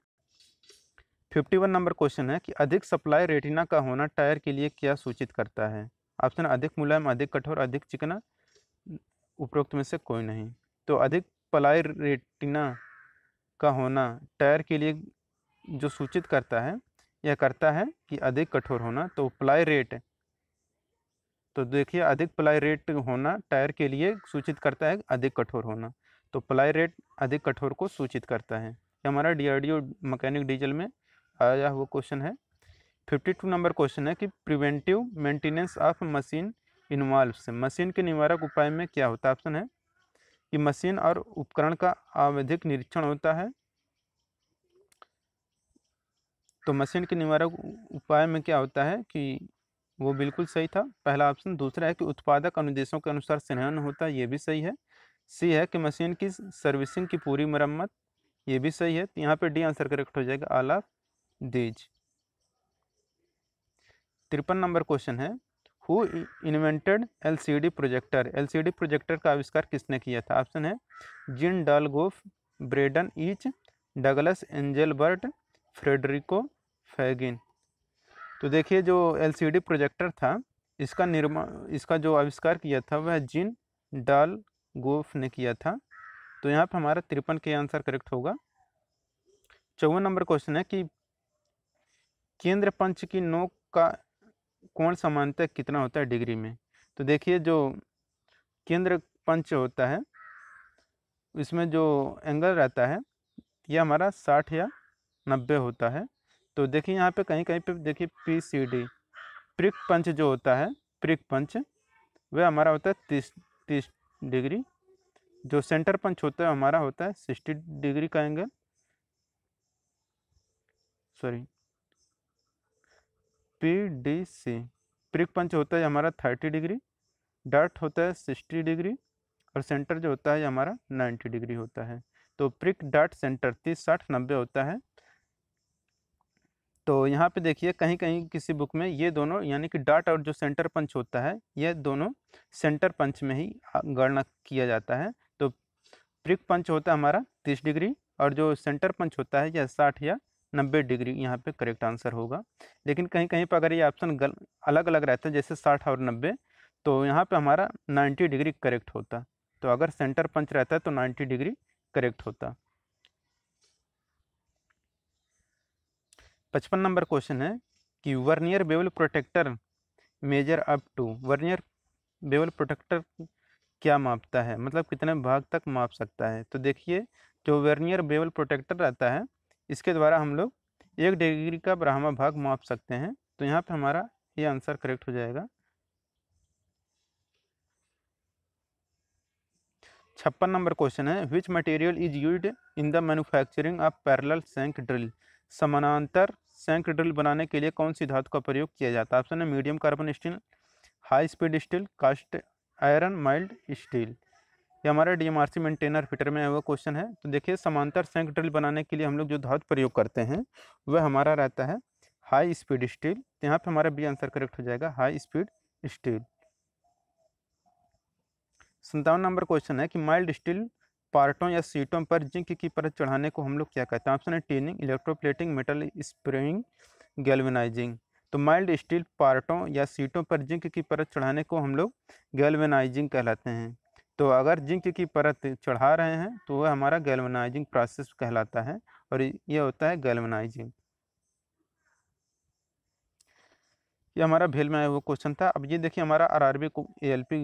फिफ्टी वन नंबर क्वेश्चन है कि अधिक सप्लाई रेटिना का होना टायर के लिए क्या सूचित करता है? ऑप्शन अधिक मुलायम, अधिक कठोर, अधिक चिकना, उपरोक्त में से कोई नहीं। तो अधिक पलाई रेटिना का होना, टायर के लिए जो सूचित करता है, यह करता है कि अधिक कठोर होना तो प्लाई रेट तो देखिए अधिक प्लाई रेट होना टायर के लिए सूचित करता है अधिक कठोर होना। तो प्लाई रेट अधिक कठोर को सूचित करता है। हमारा डीआरडीओ मैकेनिक डीजल में आया हुआ क्वेश्चन है। फिफ्टी टू नंबर क्वेश्चन है कि preventive maintenance of machine involve machine के निवारक उपाय में क्या होता है? ऑप्शन है कि मशीन और उपकरण का आवधिक निरीक्षण होता है। तो मशीन के निवारक उपाय में क्या होता है कि वो बिल्कुल सही था। पहला ऑप्शन दूसरा है कि उत्पादक अनुदेशों के अनुसार संहन होता है, ये भी सही है। सी है कि मशीन की सर्विसिंग की पूरी मरम्मत, ये भी सही है। तो यहाँ पे डी आंसर करेक्ट हो जाएगा, आल दीज तिरपन नंबर क्वेश्चन है who invented LCD projector LCD projector का आविष्कार किसने किया था? ऑप्शन है, Gene Dolgoff, Brendan Eich, Douglas Engelbart, Federico Faggin. तो देखिए, जो एलसीडी प्रोजेक्टर था, इसका निर्माण इसका जो आविष्कार किया था, वह जिन डाल गोफ ने किया था? तो यहाँ पे हमारा तिरपन के आंसर करेक्ट होगा। चौवन नंबर क्वेश्चन है कि केंद्र पंच की नोक का कोण समानता कितना होता है डिग्री में? तो देखिए जो केंद्र पंच होता है, इसमें जो एंगल रहता है यह हमारा साठ या नब्बे होता है। तो देखिए यहाँ पे कहीं कहीं पे देखिए P C D prick punch जो होता है प्रिक पंच, वह हमारा होता है तीस तीस डिग्री। जो सेंटर पंच होता है, हमारा होता है सिक्सटी डिग्री का angle sorry P D C. Prick punch होता है हमारा थर्टी डिग्री डार्ट होता है सिक्सटी डिग्री और सेंटर जो होता है हमारा नाइन्टी डिग्री होता है। तो प्रिक डार्ट सेंटर तीस, साठ, नब्बे होता है। तो यहाँ पे देखिए कहीं कहीं किसी बुक में ये दोनों यानी कि डाट और जो सेंटर पंच होता है, ये दोनों सेंटर पंच में ही गणना किया जाता है। तो प्रिक पंच होता है हमारा तीस डिग्री और जो सेंटर पंच होता है, यह साठ या नब्बे डिग्री यहाँ पे करेक्ट आंसर होगा। लेकिन कहीं कहीं पर अगर ये ऑप्शन गल अलग अलग रहता है, जैसे साठ और नब्बे तो यहाँ पे हमारा नाइन्टी डिग्री करेक्ट होता। तो अगर सेंटर पंच रहता है तो नाइन्टी डिग्री करेक्ट होता। पचपन नंबर क्वेश्चन है कि vernier bevel protractor measure up to, vernier bevel protractor क्या मापता है? मतलब कितने भाग तक माप सकता है? तो देखिए, जो वर्नियर बेवल प्रोटेक्टर रहता है इसके द्वारा हम लोग एक डिग्री का ब्राह्मा भाग माप सकते हैं। तो यहाँ पे हमारा ये आंसर करेक्ट हो जाएगा। छप्पन नंबर क्वेश्चन है which material is used in the manufacturing of parallel shank drill समानांतर सैंक ड्रिल बनाने के लिए कौन सी धातु का प्रयोग किया जाता है? ऑप्शन है medium carbon steel, high speed steel, cast iron, mild steel. ये हमारा डीएमआरसी मेंटेनर फिटर में हुआ क्वेश्चन है। तो देखिए, समांतर सैंक ड्रिल बनाने के लिए हम लोग जो धातु प्रयोग करते हैं, वह हमारा रहता है हाई स्पीड स्टील तो यहाँ पे हमारा बी आंसर करेक्ट हो जाएगा हाई स्पीड स्टील संतावन नंबर क्वेश्चन है कि माइल्ड स्टील पार्टों या सीटों पर जिंक की परत चढ़ाने को हम लोग क्या कहते हैं? ऑप्शन है tinning electroplating metal spraying galvanising तो माइल्ड स्टील पार्टों या सीटों पर जिंक की परत चढ़ाने को हम लोग गैल्वेनाइजिंग कहलाते हैं। तो अगर जिंक की परत चढ़ा रहे हैं तो वह हमारा गैल्वेनाइजिंग प्रोसेस कहलाता है और यह होता है गैल्वेनाइजिंग ये हमारा भेल में आया हुआ क्वेश्चन था। अब ये देखिए हमारा आरआरबी एएलपी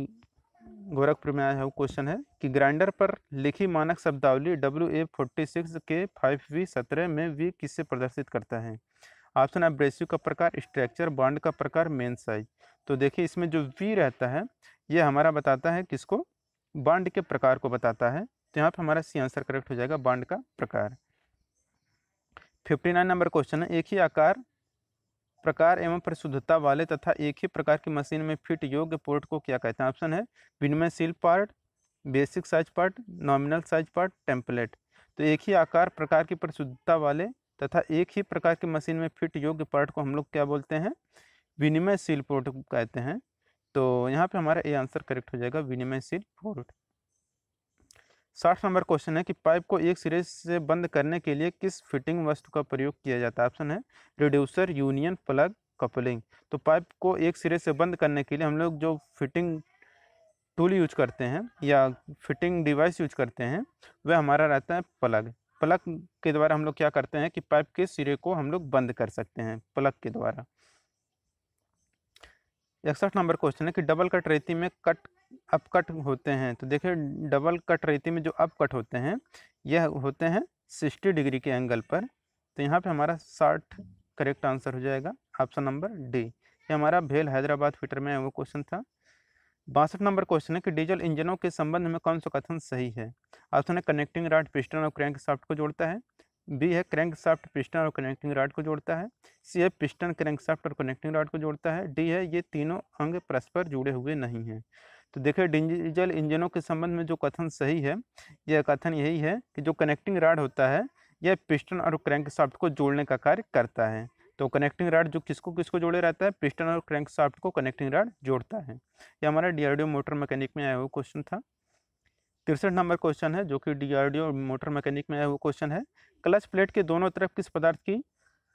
गोरखपुर में आया हुआ क्वेश्चन है कि ग्राइंडर पर लिखी मानक शब्दावली W A forty six K five V सत्रह में वी किससे प्रदर्शित करता है? ऑप्शन एब्रेसिव का प्रकार स्ट्रक्चर बॉन्ड का प्रकार मेन साइज़ तो देखिए इसमें जो वी रहता है, ये हमारा बताता है किसको? बॉन्ड के प्रकार को बताता है। तो यहाँ पर हमारा सी आंसर करेक्ट हो जाएगा, बांड का प्रकार। फिफ्टी नाइन नंबर क्वेश्चन है। एक ही आकार, प्रकार एवं परिशुद्धता वाले तथा एक ही प्रकार की मशीन में फिट योग्य पोर्ट को क्या कहते हैं? ऑप्शन है विनिमयशील part basic size part nominal size part template तो एक ही आकार, प्रकार की परिशुद्धता वाले तथा एक ही प्रकार की मशीन में फिट योग्य पार्ट को हम लोग क्या बोलते हैं? विनिमयशील पोर्ट कहते हैं। तो यहाँ पे हमारा ए आंसर करेक्ट हो जाएगा विनिमयशील पोर्ट साठ नंबर क्वेश्चन है कि पाइप को एक सिरे से बंद करने के लिए किस फिटिंग वस्तु का प्रयोग किया जाता है? ऑप्शन है रिड्यूसर यूनियन प्लग कपलिंग तो पाइप को एक सिरे से बंद करने के लिए हम लोग जो फिटिंग टूल यूज़ करते हैं या फिटिंग डिवाइस यूज़ करते हैं, वह हमारा रहता है प्लग प्लग के द्वारा हम लोग क्या करते हैं कि पाइप के सिरे को हम लोग बंद कर सकते हैं प्लग के द्वारा. इकसठ नंबर क्वेश्चन है कि डबल कट रेती में कट अप कट होते हैं। तो देखिए, डबल कट रेती में जो अप कट होते हैं, यह होते हैं सिक्सटी डिग्री के एंगल पर। तो यहाँ पे हमारा साठ करेक्ट आंसर हो जाएगा, ऑप्शन नंबर डी। ये हमारा भेल हैदराबाद फिटर में वो क्वेश्चन था। बासठ नंबर क्वेश्चन है कि डीजल इंजनों के संबंध में कौन सा कथन सही है? ऑप्शन है, कनेक्टिंग राड, पिस्टन और क्रैंक साफ्ट को जोड़ता है। बी है क्रैंक साफ्ट पिस्टन और कनेक्टिंग राड को जोड़ता है। सी है पिस्टन क्रैंक साफ्ट और कनेक्टिंग राड को जोड़ता है। डी है ये तीनों अंग परस्पर जुड़े हुए नहीं हैं। तो देखिए डीजल इंजनों के संबंध में जो कथन सही है, यह कथन यही है कि जो कनेक्टिंग राड होता है, यह पिस्टन और क्रैंक साफ्ट को जोड़ने का कार्य करता है। तो कनेक्टिंग राड जो किसको किसको जोड़े रहता है? पिस्टन और क्रैंक साफ्ट को कनेक्टिंग राड जोड़ता है। यह हमारा डीआरडीओ मोटर मैकेनिक में आया हुआ क्वेश्चन था। तिरसठ नंबर क्वेश्चन है, जो कि डीआरडीओ मोटर मैकेनिक में है, वो क्वेश्चन है। क्लच प्लेट के दोनों तरफ़ किस पदार्थ की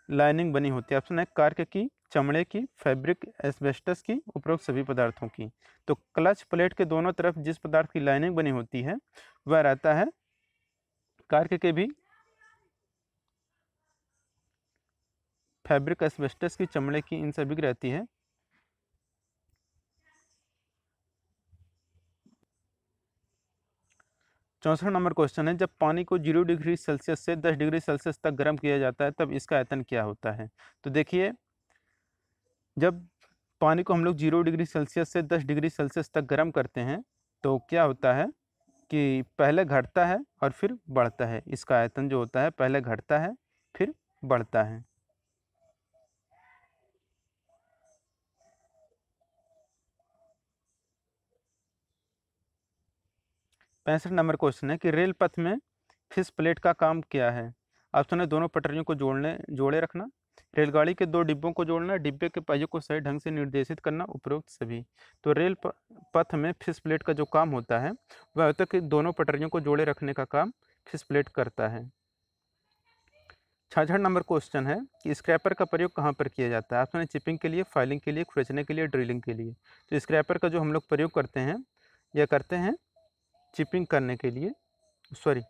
लाइनिंग बनी होती है? ऑप्शन है कार्क की, चमड़े की, फैब्रिक, एस्बेस्टस की, उपरोक्त सभी पदार्थों की। तो क्लच प्लेट के दोनों तरफ़ जिस पदार्थ की लाइनिंग बनी होती है, वह रहता है कार्क के भी। फैब्रिक, एस्बेस्टस की, चमड़े की, इन सभी की रहती है चौंसठ नंबर क्वेश्चन है, जब पानी को ज़ीरो डिग्री सेल्सियस से दस डिग्री सेल्सियस तक गर्म किया जाता है, तब इसका आयतन क्या होता है? तो देखिए, जब पानी को हम लोग ज़ीरो डिग्री सेल्सियस से दस डिग्री सेल्सियस तक गर्म करते हैं तो क्या होता है कि पहले घटता है और फिर बढ़ता है। इसका आयतन जो होता है, पहले घटता है, फिर बढ़ता है। पैंसठ नंबर क्वेश्चन है कि रेल पथ में फ़िश प्लेट का काम क्या है? ऑप्शन है दोनों पटरियों को जोड़ने, जोड़े रखना, रेलगाड़ी के दो डिब्बों को जोड़ना, डिब्बे के पहियों को सही ढंग से निर्देशित करना उपरोक्त सभी। तो रेल पथ में फ़िश प्लेट का जो काम होता है, वह होता है कि दोनों पटरियों को जोड़े रखने का काम फ़िश प्लेट करता है। छाछठ नंबर क्वेश्चन है कि स्क्रैपर का प्रयोग कहाँ पर किया जाता है? है चिपिंग के लिए, फाइलिंग के लिए, खुरचने के लिए, ड्रिलिंग के लिए। तो स्क्रैपर का जो हम लोग प्रयोग करते हैं यह करते हैं चिपिंग करने के लिए, सॉरी,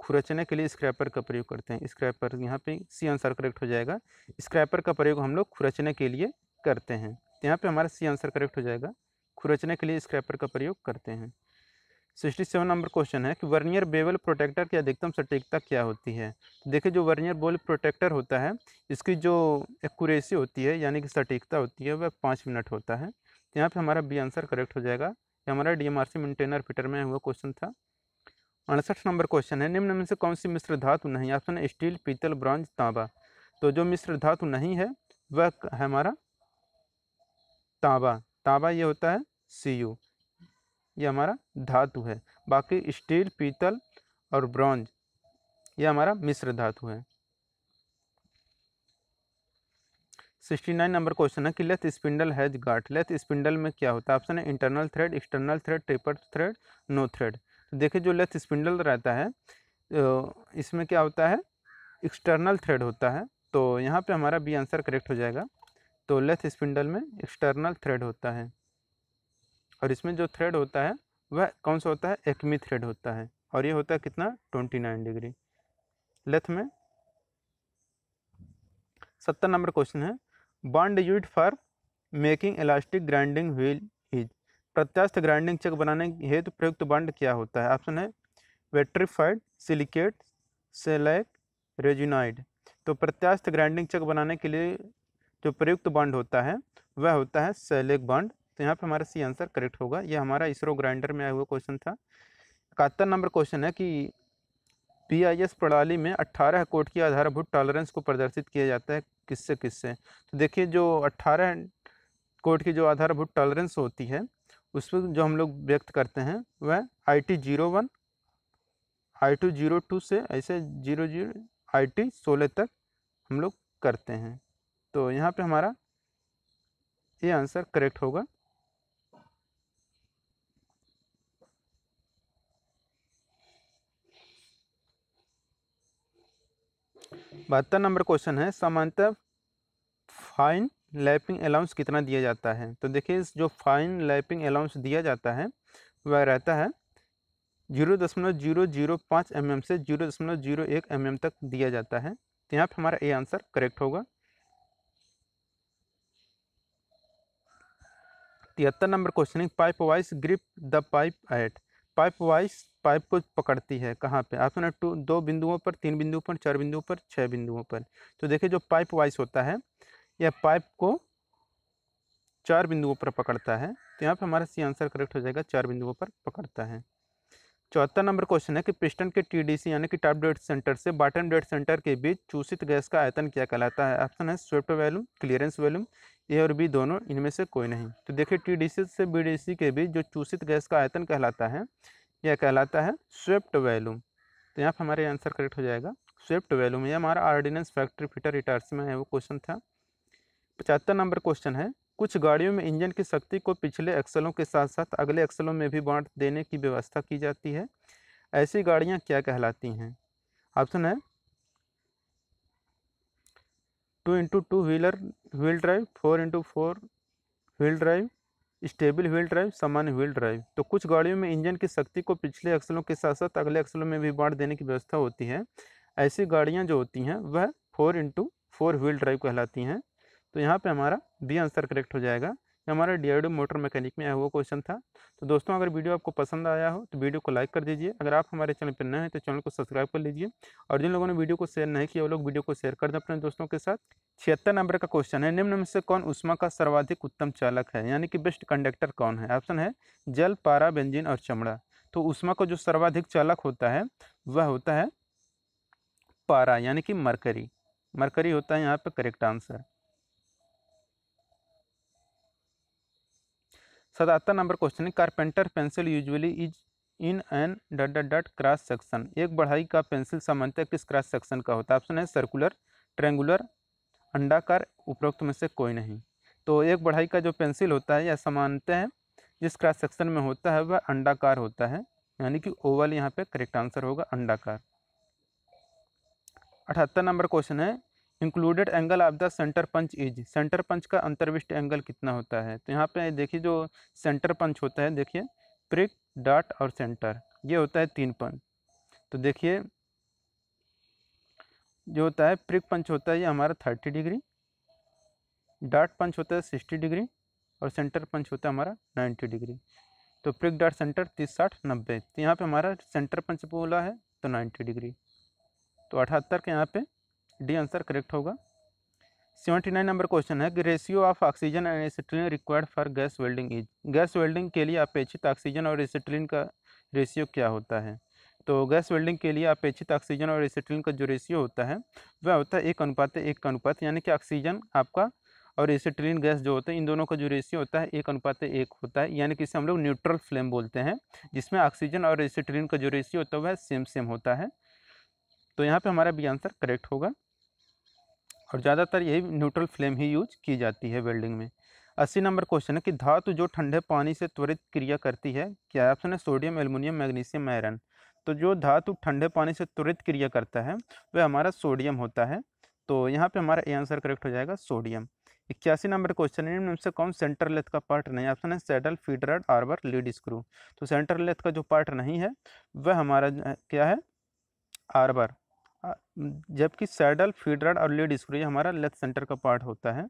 खुरचने के लिए स्क्रैपर का प्रयोग करते हैं। स्क्रैपर यहाँ पे सी आंसर करेक्ट हो जाएगा। स्क्रैपर का प्रयोग हम लोग खुरचने के लिए करते हैं। यहाँ पे हमारा सी आंसर करेक्ट हो जाएगा। खुरचने के लिए स्क्रैपर का प्रयोग करते हैं। सिक्सटी सेवन नंबर क्वेश्चन है कि वर्नियर बेवल प्रोटेक्टर की अधिकतम सटीकता क्या होती है? देखिए, जो वर्नियर बोल प्रोटेक्टर होता है, इसकी जो एक्यूरेसी होती है, यानी कि सटीकता होती है, वह पाँच मिनट होता है। तो यहाँ पे हमारा बी आंसर करेक्ट हो जाएगा। ये हमारा D M R C maintainer fitter में हुआ क्वेश्चन था। अड़सठ नंबर क्वेश्चन है, निम्न में से कौन सी मिश्र धातु नहीं? ऑप्शन स्टील पीतल ब्रॉन्ज तांबा। तो जो मिश्र धातु नहीं है, वह है हमारा तांबा। तांबा ये होता है सी यू ये हमारा धातु है। बाकी स्टील पीतल और ब्रॉन्ज ये हमारा मिश्र धातु है। सिक्सटी नाइन नंबर क्वेश्चन है कि lathe spindle has got lathe spindle में क्या होता है? ऑप्शन है internal thread, external thread, taper thread, no thread. तो देखिए जो लेथ स्पिंडल रहता है इसमें क्या होता है? एक्सटर्नल थ्रेड होता है। तो यहाँ पे हमारा बी आंसर करेक्ट हो जाएगा। तो लेथ स्पिंडल में एक्सटर्नल थ्रेड होता है। और इसमें जो थ्रेड होता है, वह कौन सा होता है? एकमी थ्रेड होता है। और ये होता है कितना? Twenty nine degree. लेथ में सत्तर नंबर क्वेश्चन है। Bond use for making elastic grinding wheel is. प्रत्यास्थ ग्राइंडिंग चक बनाने हेतु तो प्रयुक्त बॉन्ड क्या होता है? ऑप्शन है वेट्रीफाइड सिलिकेट सेलैक रेजिनाइड। तो प्रत्यास्थ ग्राइंडिंग चक बनाने के लिए जो प्रयुक्त बॉन्ड होता है, वह होता है सेलेक बॉन्ड। तो यहाँ पे हमारा सी आंसर करेक्ट होगा। यह हमारा इसरो ग्राइंडर में आया हुआ क्वेश्चन था। इकहत्तर नंबर क्वेश्चन है कि पीआईएस प्रणाली में 18 कोट की आधारभूत टॉलरेंस को प्रदर्शित किया जाता है। किससे किससे? तो देखिए, जो अट्ठारह कोड की जो आधारभूत टॉलरेंस होती है, उसमें जो हम लोग व्यक्त करते हैं, वह I T zero one I two zero two से ऐसे ज़ीरो ज़ीरो आई टी सोलह तक हम लोग करते हैं। तो यहाँ पे हमारा ये आंसर करेक्ट होगा। बहत्तर नंबर क्वेश्चन है सामान्यतः फाइन लैपिंग अलाउंस कितना दिया जाता है? तो देखिए जो फाइन लैपिंग अलाउंस दिया जाता है, वह रहता है ज़ीरो दशमलव ज़ीरो ज़ीरो पाँच एम एम से ज़ीरो दशमलव ज़ीरो एक एम एम तक दिया जाता है। तो यहाँ पर हमारा ए आंसर करेक्ट होगा। तिहत्तर नंबर क्वेश्चन है pipe vice grip the pipe at. Pipe vice pipe को पकड़ती है, कहाँ पे? है टू, दो बिंदुओं पर, तीन बिंदुओं पर, चार बिंदुओं पर छः बिंदुओं पर। तो देखिए जो पाइप वाइस होता है, यह पाइप को चार बिंदुओं पर पकड़ता है। तो यहाँ पे हमारा सी आंसर करेक्ट हो जाएगा, चार बिंदुओं पर पकड़ता है। चौथा नंबर क्वेश्चन है कि पिस्टन के टीडीसी यानी कि टॉप डेड सेंटर से बॉटम डेड सेंटर के बीच चूसित गैस का आयतन क्या कहलाता है? ऑप्शन है swept volume, clearance volume, A और बी दोनों इनमें से कोई नहीं। तो देखिए टीडीसी से बीडीसी के बीच जो चूसित गैस का आयतन कहलाता है यह कहलाता है स्वेप्ट वैलूम तो यहाँ पर हमारे आंसर करेक्ट हो जाएगा। स्वेप्ट वैलूम यह हमारा आर्डिनेंस फैक्ट्री फिटर रिटार्स में है, वो क्वेश्चन था। पचहत्तर नंबर क्वेश्चन है। कुछ गाड़ियों में इंजन की शक्ति को पिछले एक्सलों के साथ साथ अगले एक्सलों में भी बांट देने की व्यवस्था की जाती है। ऐसी गाड़ियाँ क्या कहलाती हैं? ऑप्शन है two into two wheeler wheel drive four into four wheel drive stable wheel drive, सामान्य व्हील ड्राइव। तो कुछ गाड़ियों में इंजन की शक्ति को पिछले अक्सलों के साथ साथ अगले अक्सलों में भी बांट देने की व्यवस्था होती है। ऐसी गाड़ियाँ जो होती हैं, वह four into four wheel drive कहलाती हैं। तो यहाँ पर हमारा बी आंसर करेक्ट हो जाएगा। हमारा डी मोटर मैकेनिक में आया हुआ क्वेश्चन था। तो दोस्तों, अगर वीडियो आपको पसंद आया हो तो वीडियो को लाइक कर दीजिए। अगर आप हमारे चैनल पर नए हैं तो चैनल को सब्सक्राइब कर लीजिए। और जिन लोगों ने वीडियो को शेयर नहीं किया, वो लोग वीडियो को शेयर कर दें अपने दोस्तों के साथ। छिहत्तर नंबर का क्वेश्चन है, निम्न में से कौन उष्मा का सर्वाधिक उत्तम चालक है? यानी कि बेस्ट कंडक्टर कौन है? ऑप्शन है, जल, पारा, बेंजीन और चमड़ा। तो उष्मा का जो सर्वाधिक चालक होता है, वह होता है पारा, यानी कि मरकरी। मरकरी होता है, यहाँ पर करेक्ट आंसर। सतहत्तर नंबर क्वेश्चन है carpenter pencil usually is in an dot dot dot cross section एक बढ़ाई का पेंसिल सामान्यतः किस क्रॉस सेक्शन का होता है? ऑप्शन है सर्कुलर ट्रेंगुलर अंडाकार, उपरोक्त में से कोई नहीं। तो एक बढ़ाई का जो पेंसिल होता है यह सामान्यतः जिस क्रॉस सेक्शन में होता है, वह अंडाकार होता है। यानी कि ओवल यहाँ पे करेक्ट आंसर होगा, अंडाकार। अठहत्तर नंबर क्वेश्चन है included angle of the centre punch is centre punch का अंतर्विष्ट एंगल कितना होता है? तो यहाँ पे देखिए जो सेंटर पंच होता है, देखिए प्रिक डाट और सेंटर ये होता है तीन पंच तो देखिए, जो होता है प्रिक पंच होता है ये हमारा थर्टी डिग्री डाट पंच होता है सिक्सटी डिग्री और सेंटर पंच होता है हमारा नाइन्टी डिग्री तो प्रिक डाट सेंटर तीस, साठ, नब्बे तो यहाँ पे हमारा सेंटर पंच बोला है तो नाइन्टी डिग्री तो अठहत्तर के यहाँ पे डी आंसर करेक्ट होगा। सेवेंटी नाइन नंबर क्वेश्चन है कि ratio of oxygen and acetylene required for gas welding is, gas welding के लिए अपेक्षित ऑक्सीजन और एसिट्रीन का रेशियो क्या होता है? तो गैस वेल्डिंग के लिए अपेक्षित ऑक्सीजन और एसिट्रीन का जो रेशियो होता है, वह होता है एक अनुपात एक अनुपात, यानी कि ऑक्सीजन आपका और एसिट्रीन गैस जो होता है, इन दोनों का जो रेशियो होता है, एक अनुपात एक होता है, यानी कि इसे हम लोग न्यूट्रल फ्लेम बोलते हैं, जिसमें ऑक्सीजन और एसिट्रीन का जो रेशियो होता है, वह सेम सेम होता है। तो यहाँ पे हमारा भी आंसर करेक्ट होगा। और ज़्यादातर यही न्यूट्रल फ्लेम ही यूज़ की जाती है वेल्डिंग में। अस्सी नंबर क्वेश्चन है कि धातु जो ठंडे पानी से त्वरित क्रिया करती है, क्या ऑप्शन है सोडियम, एल्युमिनियम, मैग्नीशियम, आयरन? तो जो धातु ठंडे पानी से त्वरित क्रिया करता है, वह हमारा सोडियम होता है। तो यहाँ पे हमारा ए आंसर करेक्ट हो जाएगा सोडियम। इक्यासी नंबर क्वेश्चन है इनमें से कौन सेंटर लेथ का पार्ट नहीं ऑप्शन है saddle feeder arbor lead screw. तो सेंटर लेथ का जो पार्ट नहीं है, वह हमारा क्या है? आर्बर जबकि सैडल फीडर और लीड स्क्रू हमारा लेफ़्ट सेंटर का पार्ट होता है।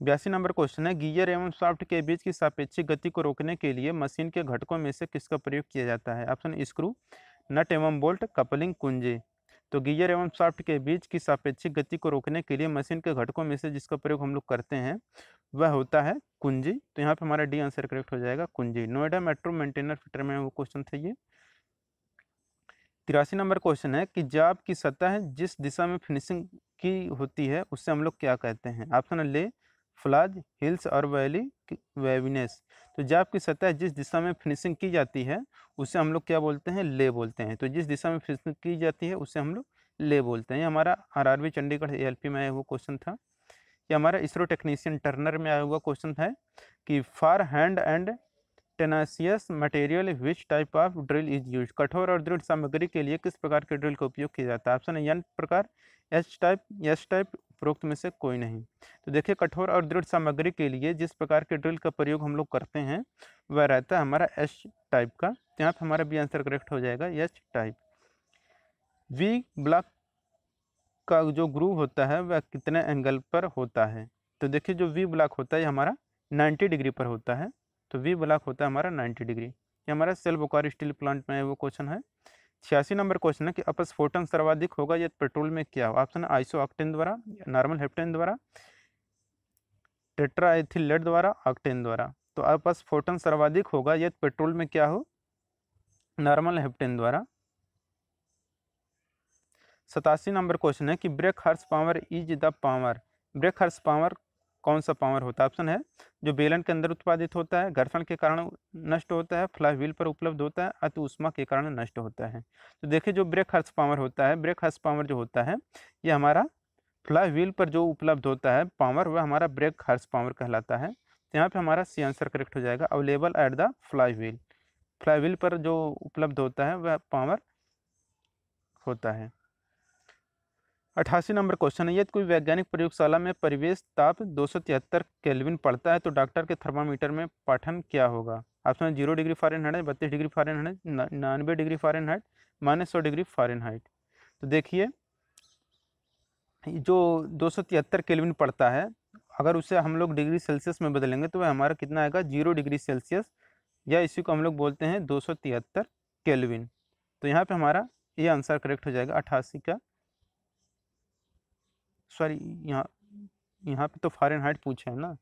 बयासी नंबर क्वेश्चन है, गियर एवं सॉफ्ट के बीच की सापेक्षिक गति को रोकने के लिए मशीन के घटकों में से किसका प्रयोग किया जाता है? ऑप्शन स्क्रू, नट एवं बोल्ट, कपलिंग, कुंजे। तो गियर एवं सॉफ्ट के बीच की सापेक्षिक गति को रोकने के लिए मशीन के घटकों में से जिसका प्रयोग हम लोग करते हैं, वह होता है कुंजी। तो यहाँ पे हमारा डी आंसर करेक्ट हो जाएगा कुंजी। नोएडा मेट्रो मेंटेनर फिटर में वो क्वेश्चन था ये। तिरासी नंबर क्वेश्चन है कि जाप की सतह जिस दिशा में फिनिशिंग की होती है, उससे हम लोग क्या कहते हैं? ऑप्शन ले, फ्लाज, हिल्स और वैली वेविनेस। तो जाप की सतह जिस दिशा में फिनिशिंग की जाती है, उसे हम लोग क्या बोलते हैं? ले बोलते हैं। तो जिस दिशा में फिनिशिंग की जाती है, उसे हम लोग ले बोलते हैं। हमारा आर चंडीगढ़ ए में आया हुआ क्वेश्चन था। ये हमारा इसरो टेक्नीशियन टर्नर में आया हुआ क्वेश्चन है कि for hard and tenacious material which type of drill is use कठोर और दृढ़ सामग्री के लिए किस प्रकार के ड्रिल का उपयोग किया जाता है? ऑप्शन यन प्रकार। एच टाइप एस टाइप उपरोक्त में से कोई नहीं। तो देखिए, कठोर और दृढ़ सामग्री के लिए जिस प्रकार के ड्रिल का प्रयोग हम लोग करते हैं, वह रहता है हमारा एच टाइप का। यहाँ पर हमारा भी आंसर करेक्ट हो जाएगा एच टाइप वी ब्लॉक का जो ग्रूव होता है, वह कितने एंगल पर होता है? तो देखिए, जो वी ब्लॉक होता है हमारा 90 डिग्री पर होता है। तो वी ब्लॉक होता है हमारा 90 डिग्री ये हमारा सेल बोकार स्टील प्लांट में वो क्वेश्चन है। छियासी नंबर क्वेश्चन है कि अपस्फोटन सर्वाधिक होगा यदि पेट्रोल में क्या? हो ऑप्शन आइसो ऑक्टेन द्वारा नॉर्मल हेप्टेन द्वारा टेट्रा एथिलेट द्वारा ऑक्टेन द्वारा। तो अपस्फोटन सर्वाधिक होगा यदि पेट्रोल में क्या हो? नॉर्मल हेप्टेन द्वारा। सतासी नंबर क्वेश्चन है कि brake horse power is the power brake horse power कौन सा पावर होता है? ऑप्शन है, जो बेलन के अंदर उत्पादित होता है, घर्षण के कारण नष्ट होता है फ्लाई व्हील पर उपलब्ध होता है, अति उष्मा के कारण नष्ट होता है। तो देखिए, जो ब्रेक हर्स पावर होता है, ब्रेक हर्स पावर जो होता है, ये हमारा फ्लाई व्हील पर जो उपलब्ध होता है पावर, वह हमारा ब्रेक हर्स पावर कहलाता है। तो यहाँ पे हमारा सी आंसर करेक्ट हो जाएगा, available at the flywheel. Flywheel पर जो उपलब्ध होता है, वह पावर होता है। अठासी नंबर क्वेश्चन है। यदि कोई वैज्ञानिक प्रयोगशाला में परिवेश ताप दो केल्विन पड़ता है तो डॉक्टर के थर्मामीटर में पाठन क्या होगा? ऑप्शन ज़ीरो डिग्री फ़ारेनहाइट, बत्तीस डिग्री फ़ारेनहाइट निन्यानवे डिग्री फ़ारेनहाइट, माइनस सौ डिग्री फ़ारेनहाइट। तो देखिए, जो दो केल्विन पड़ता है, अगर उसे हम लोग डिग्री सेल्सियस में बदलेंगे तो वह हमारा कितना आएगा? ज़ीरो डिग्री सेल्सियस, या इसी को हम लोग बोलते हैं दो केल्विन। तो यहाँ पर हमारा ये आंसर करेक्ट हो जाएगा अट्ठासी का सॉरी, यहाँ यहाँ पे तो फॉरन हाइट पूछा है ना।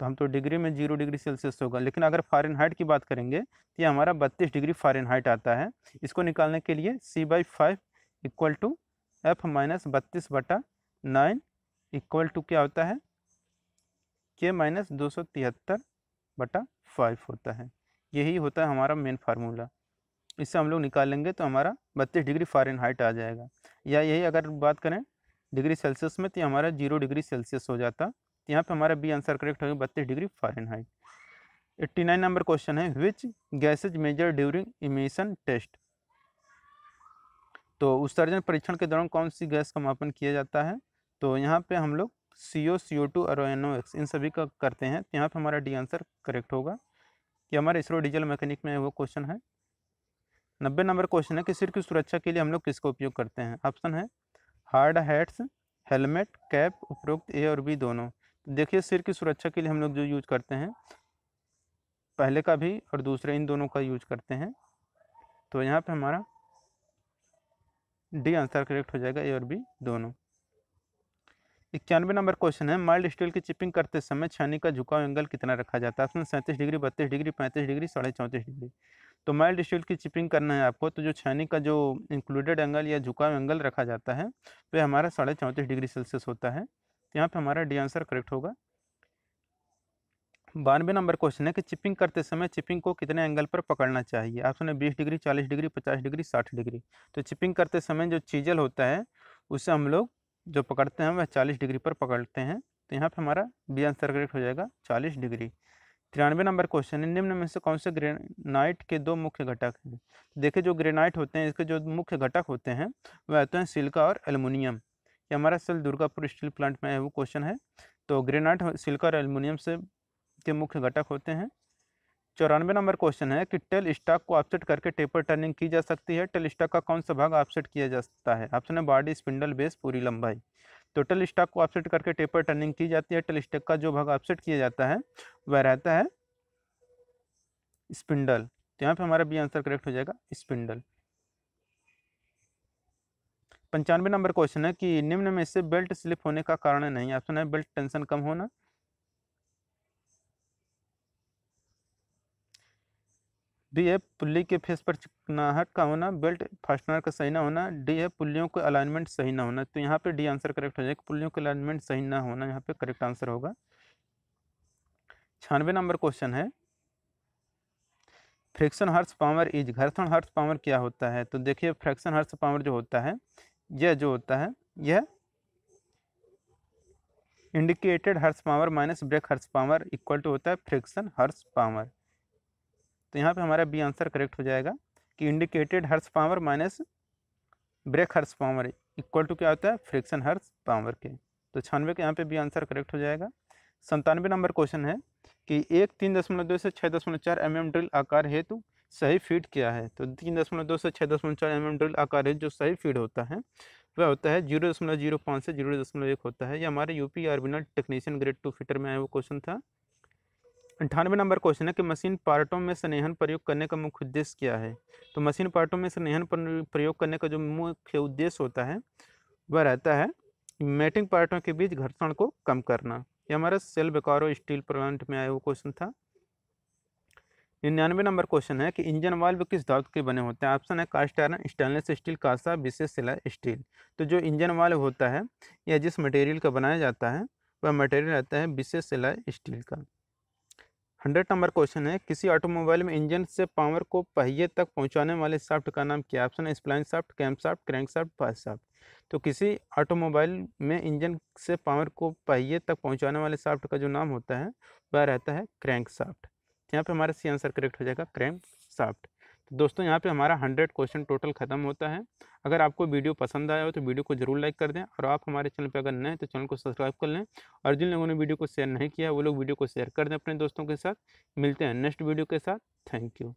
तो हम तो डिग्री में ज़ीरो डिग्री सेल्सियस होगा। लेकिन अगर फॉरन हाइट की बात करेंगे तो ये हमारा बत्तीस डिग्री फॉरन हाइट आता है। इसको निकालने के लिए C by five equal to F minus बत्तीस बटा नाइन इक्वल टू क्या होता है? के माइनस दो सौ तिहत्तर बटा फाइव होता है। यही होता है हमारा मेन फार्मूला इससे हम लोग निकाल लेंगे तो हमारा बत्तीस डिग्री फॉरन हाइट आ जाएगा। या यही अगर बात करें डिग्री सेल्सियस में तो हमारा ज़ीरो डिग्री सेल्सियस हो जाता। तो यहाँ पे हमारा बी आंसर करेक्ट होगा, बत्तीस degree Fahrenheit eighty nine number question है which gases major during emission test तो उत्सर्जन परीक्षण के दौरान कौन सी गैस का मापन किया जाता है? तो यहाँ पे हम लोग C O C O two और एन ओ एक्स इन सभी का करते हैं। तो यहाँ पे हमारा डी आंसर करेक्ट होगा। कि हमारे इसरो डीजल मैकेनिक में वो क्वेश्चन है। नब्बे नंबर क्वेश्चन है कि सिर की सुरक्षा के लिए हम लोग किसका उपयोग करते हैं? ऑप्शन है हार्ड हैट्स, हेलमेट, कैप, उपरोक्त ए और बी दोनों। तो देखिए, सिर की सुरक्षा के लिए हम लोग जो यूज़ करते हैं, पहले का भी और दूसरे इन दोनों का यूज़ करते हैं। तो यहाँ पे हमारा डी आंसर करेक्ट हो जाएगा ए और बी दोनों। इक्यानवे नंबर क्वेश्चन है, माइल्ड स्टील की चिपिंग करते समय छानी का झुकाव एंगल कितना रखा जाता है? सैंतीस डिग्री, बत्तीस डिग्री, पैंतीस डिग्री, साढ़े चौंतीस डिग्री। तो माइल्ड स्टील की चिपिंग करना है आपको तो जो छानी का जो इंक्लूडेड एंगल या झुकाव एंगल रखा जाता है वह हमारा साढ़े चौंतीस डिग्री सेल्सियस होता है। तो यहाँ पे हमारा डी आंसर करेक्ट होगा। बानवे नंबर क्वेश्चन है कि चिपिंग करते समय चिपिंग को कितने एंगल पर पकड़ना चाहिए? है बीस डिग्री, चालीस डिग्री, पचास डिग्री, साठ डिग्री। तो चिपिंग करते समय जो चीजल होता है, उसे हम लोग जो पकड़ते हैं, वह चालीस डिग्री पर पकड़ते हैं। तो यहाँ पर हमारा बी आंसर करेक्ट हो जाएगा चालीस डिग्री। तिरानवे नंबर क्वेश्चन है, निम्न में से कौन से ग्रेनाइट के दो मुख्य घटक हैं? देखिए, जो ग्रेनाइट होते हैं, इसके जो मुख्य घटक होते हैं, वह होते हैं सिल्का और एलुमिनियम ये हमारा सेल दुर्गापुर स्टील प्लांट में है, वो क्वेश्चन है। तो ग्रेनाइट सिल्का और एलुमिनियम से के मुख्य घटक होते हैं। चौरानवे नंबर क्वेश्चन है कि टेल स्टॉक को ऑफसेट करके टेपर टर्निंग की जा सकती है। टेल स्टॉक का कौन सा भाग ऑफसेट किया जा सकता है? ऑप्शन है बॉडी, स्पिंडल, बेस, पूरी लंबाई। तो टेल स्टॉक को ऑफसेट करके टेपर टर्निंग की जाती है। टेल स्टॉक का जो भाग ऑफसेट किया जाता है, वह रहता है स्पिंडल तो यहाँ पे हमारा बी आंसर करेक्ट हो जाएगा स्पिंडल पंचानवे नंबर क्वेश्चन है कि निम्न में से बेल्ट स्लिप होने का कारण नहीं ऑप्शन है बेल्ट टेंशन कम होना बी है पुल्ली के फेस पर चिकनाहट का होना, बेल्ट फास्टनर का सही ना होना, डी है पुल्लियों का अलाइनमेंट सही ना होना। तो यहाँ पे डी आंसर करेक्ट हो जाएगा। पुल्लियों का अलाइनमेंट सही ना होना, यहाँ पे करेक्ट आंसर होगा। छियानवे नंबर क्वेश्चन है। फ्रिक्शन हर्स पावर इज़ घर्षण हर्स पावर क्या होता है? तो देखिए फ्रिक्शन हर्स पावर जो होता है, यह जो होता है, यह indicated horse power minus brake horse power equal to होता है फ्रिक्शन हर्स पावर तो यहाँ पे हमारा बी आंसर करेक्ट हो जाएगा कि indicated horse power minus brake horse power equal to क्या होता है? फ्रिक्शन हर्स पावर के। तो छानवे के यहाँ पे बी आंसर करेक्ट हो जाएगा। संतानवे नंबर क्वेश्चन है कि एक तीन दशमलव दो से छः दशमलव चार एम एम ड्रिल आकार हेतु सही फ़ीड क्या है? तो तीन दशमलव दो से छः दशमलव चार एम एम ड्रिल आकार है जो सही फ़ीड होता है, वह होता है ज़ीरो दशमलव ज़ीरो पाँच से ज़ीरो दशमलव एक होता है। ये हमारे यूपी आर्बिनल टेक्नीशियन ग्रेड टू फीटर में आया वो क्वेश्चन था। अंठानवे नंबर क्वेश्चन है कि मशीन पार्टों में स्नेहन प्रयोग करने का मुख्य उद्देश्य क्या है? तो मशीन पार्टों में स्नेहन प्रयोग करने का जो मुख्य उद्देश्य होता है, वह रहता है मेटिंग पार्टों के बीच घर्षण को कम करना। ये हमारा सेल बेकारो स्टील प्लांट में आया हुआ क्वेश्चन था। निन्यानवे नंबर क्वेश्चन है कि इंजन वाल्व किस धातु के बने होते हैं? ऑप्शन है कास्ट आयरन, स्टेनलेस स्टील, कासा, विशेष सिला, स्टील। तो जो इंजन वाल्व होता है या जिस मटेरियल का बनाया जाता है, वह मटेरियल रहता है विशेष सिला, स्टील का। हंड्रेड नंबर क्वेश्चन है, किसी ऑटोमोबाइल में इंजन से पावर को पहिए तक पहुँचाने वाले साफ्ट का नाम क्या ऑप्शन है spline shaft cam shaft crank shaft fast shaft तो किसी ऑटोमोबाइल में इंजन से पावर को पहिए तक पहुँचाने वाले साफ्ट का जो नाम होता है, वह रहता है क्रैंक साफ्ट यहाँ पर हमारा सी आंसर करेक्ट हो जाएगा, क्रैंक साफ्ट तो दोस्तों, यहाँ पे हमारा हंड्रेड क्वेश्चन टोटल खत्म होता है। अगर आपको वीडियो पसंद आया हो तो वीडियो को ज़रूर लाइक कर दें और आप हमारे चैनल पर अगर नए हैं तो चैनल को सब्सक्राइब कर लें और जिन लोगों ने वीडियो को शेयर नहीं किया वो लोग वीडियो को शेयर कर दें अपने दोस्तों के साथ। मिलते हैं नेक्स्ट वीडियो के साथ। Thank you.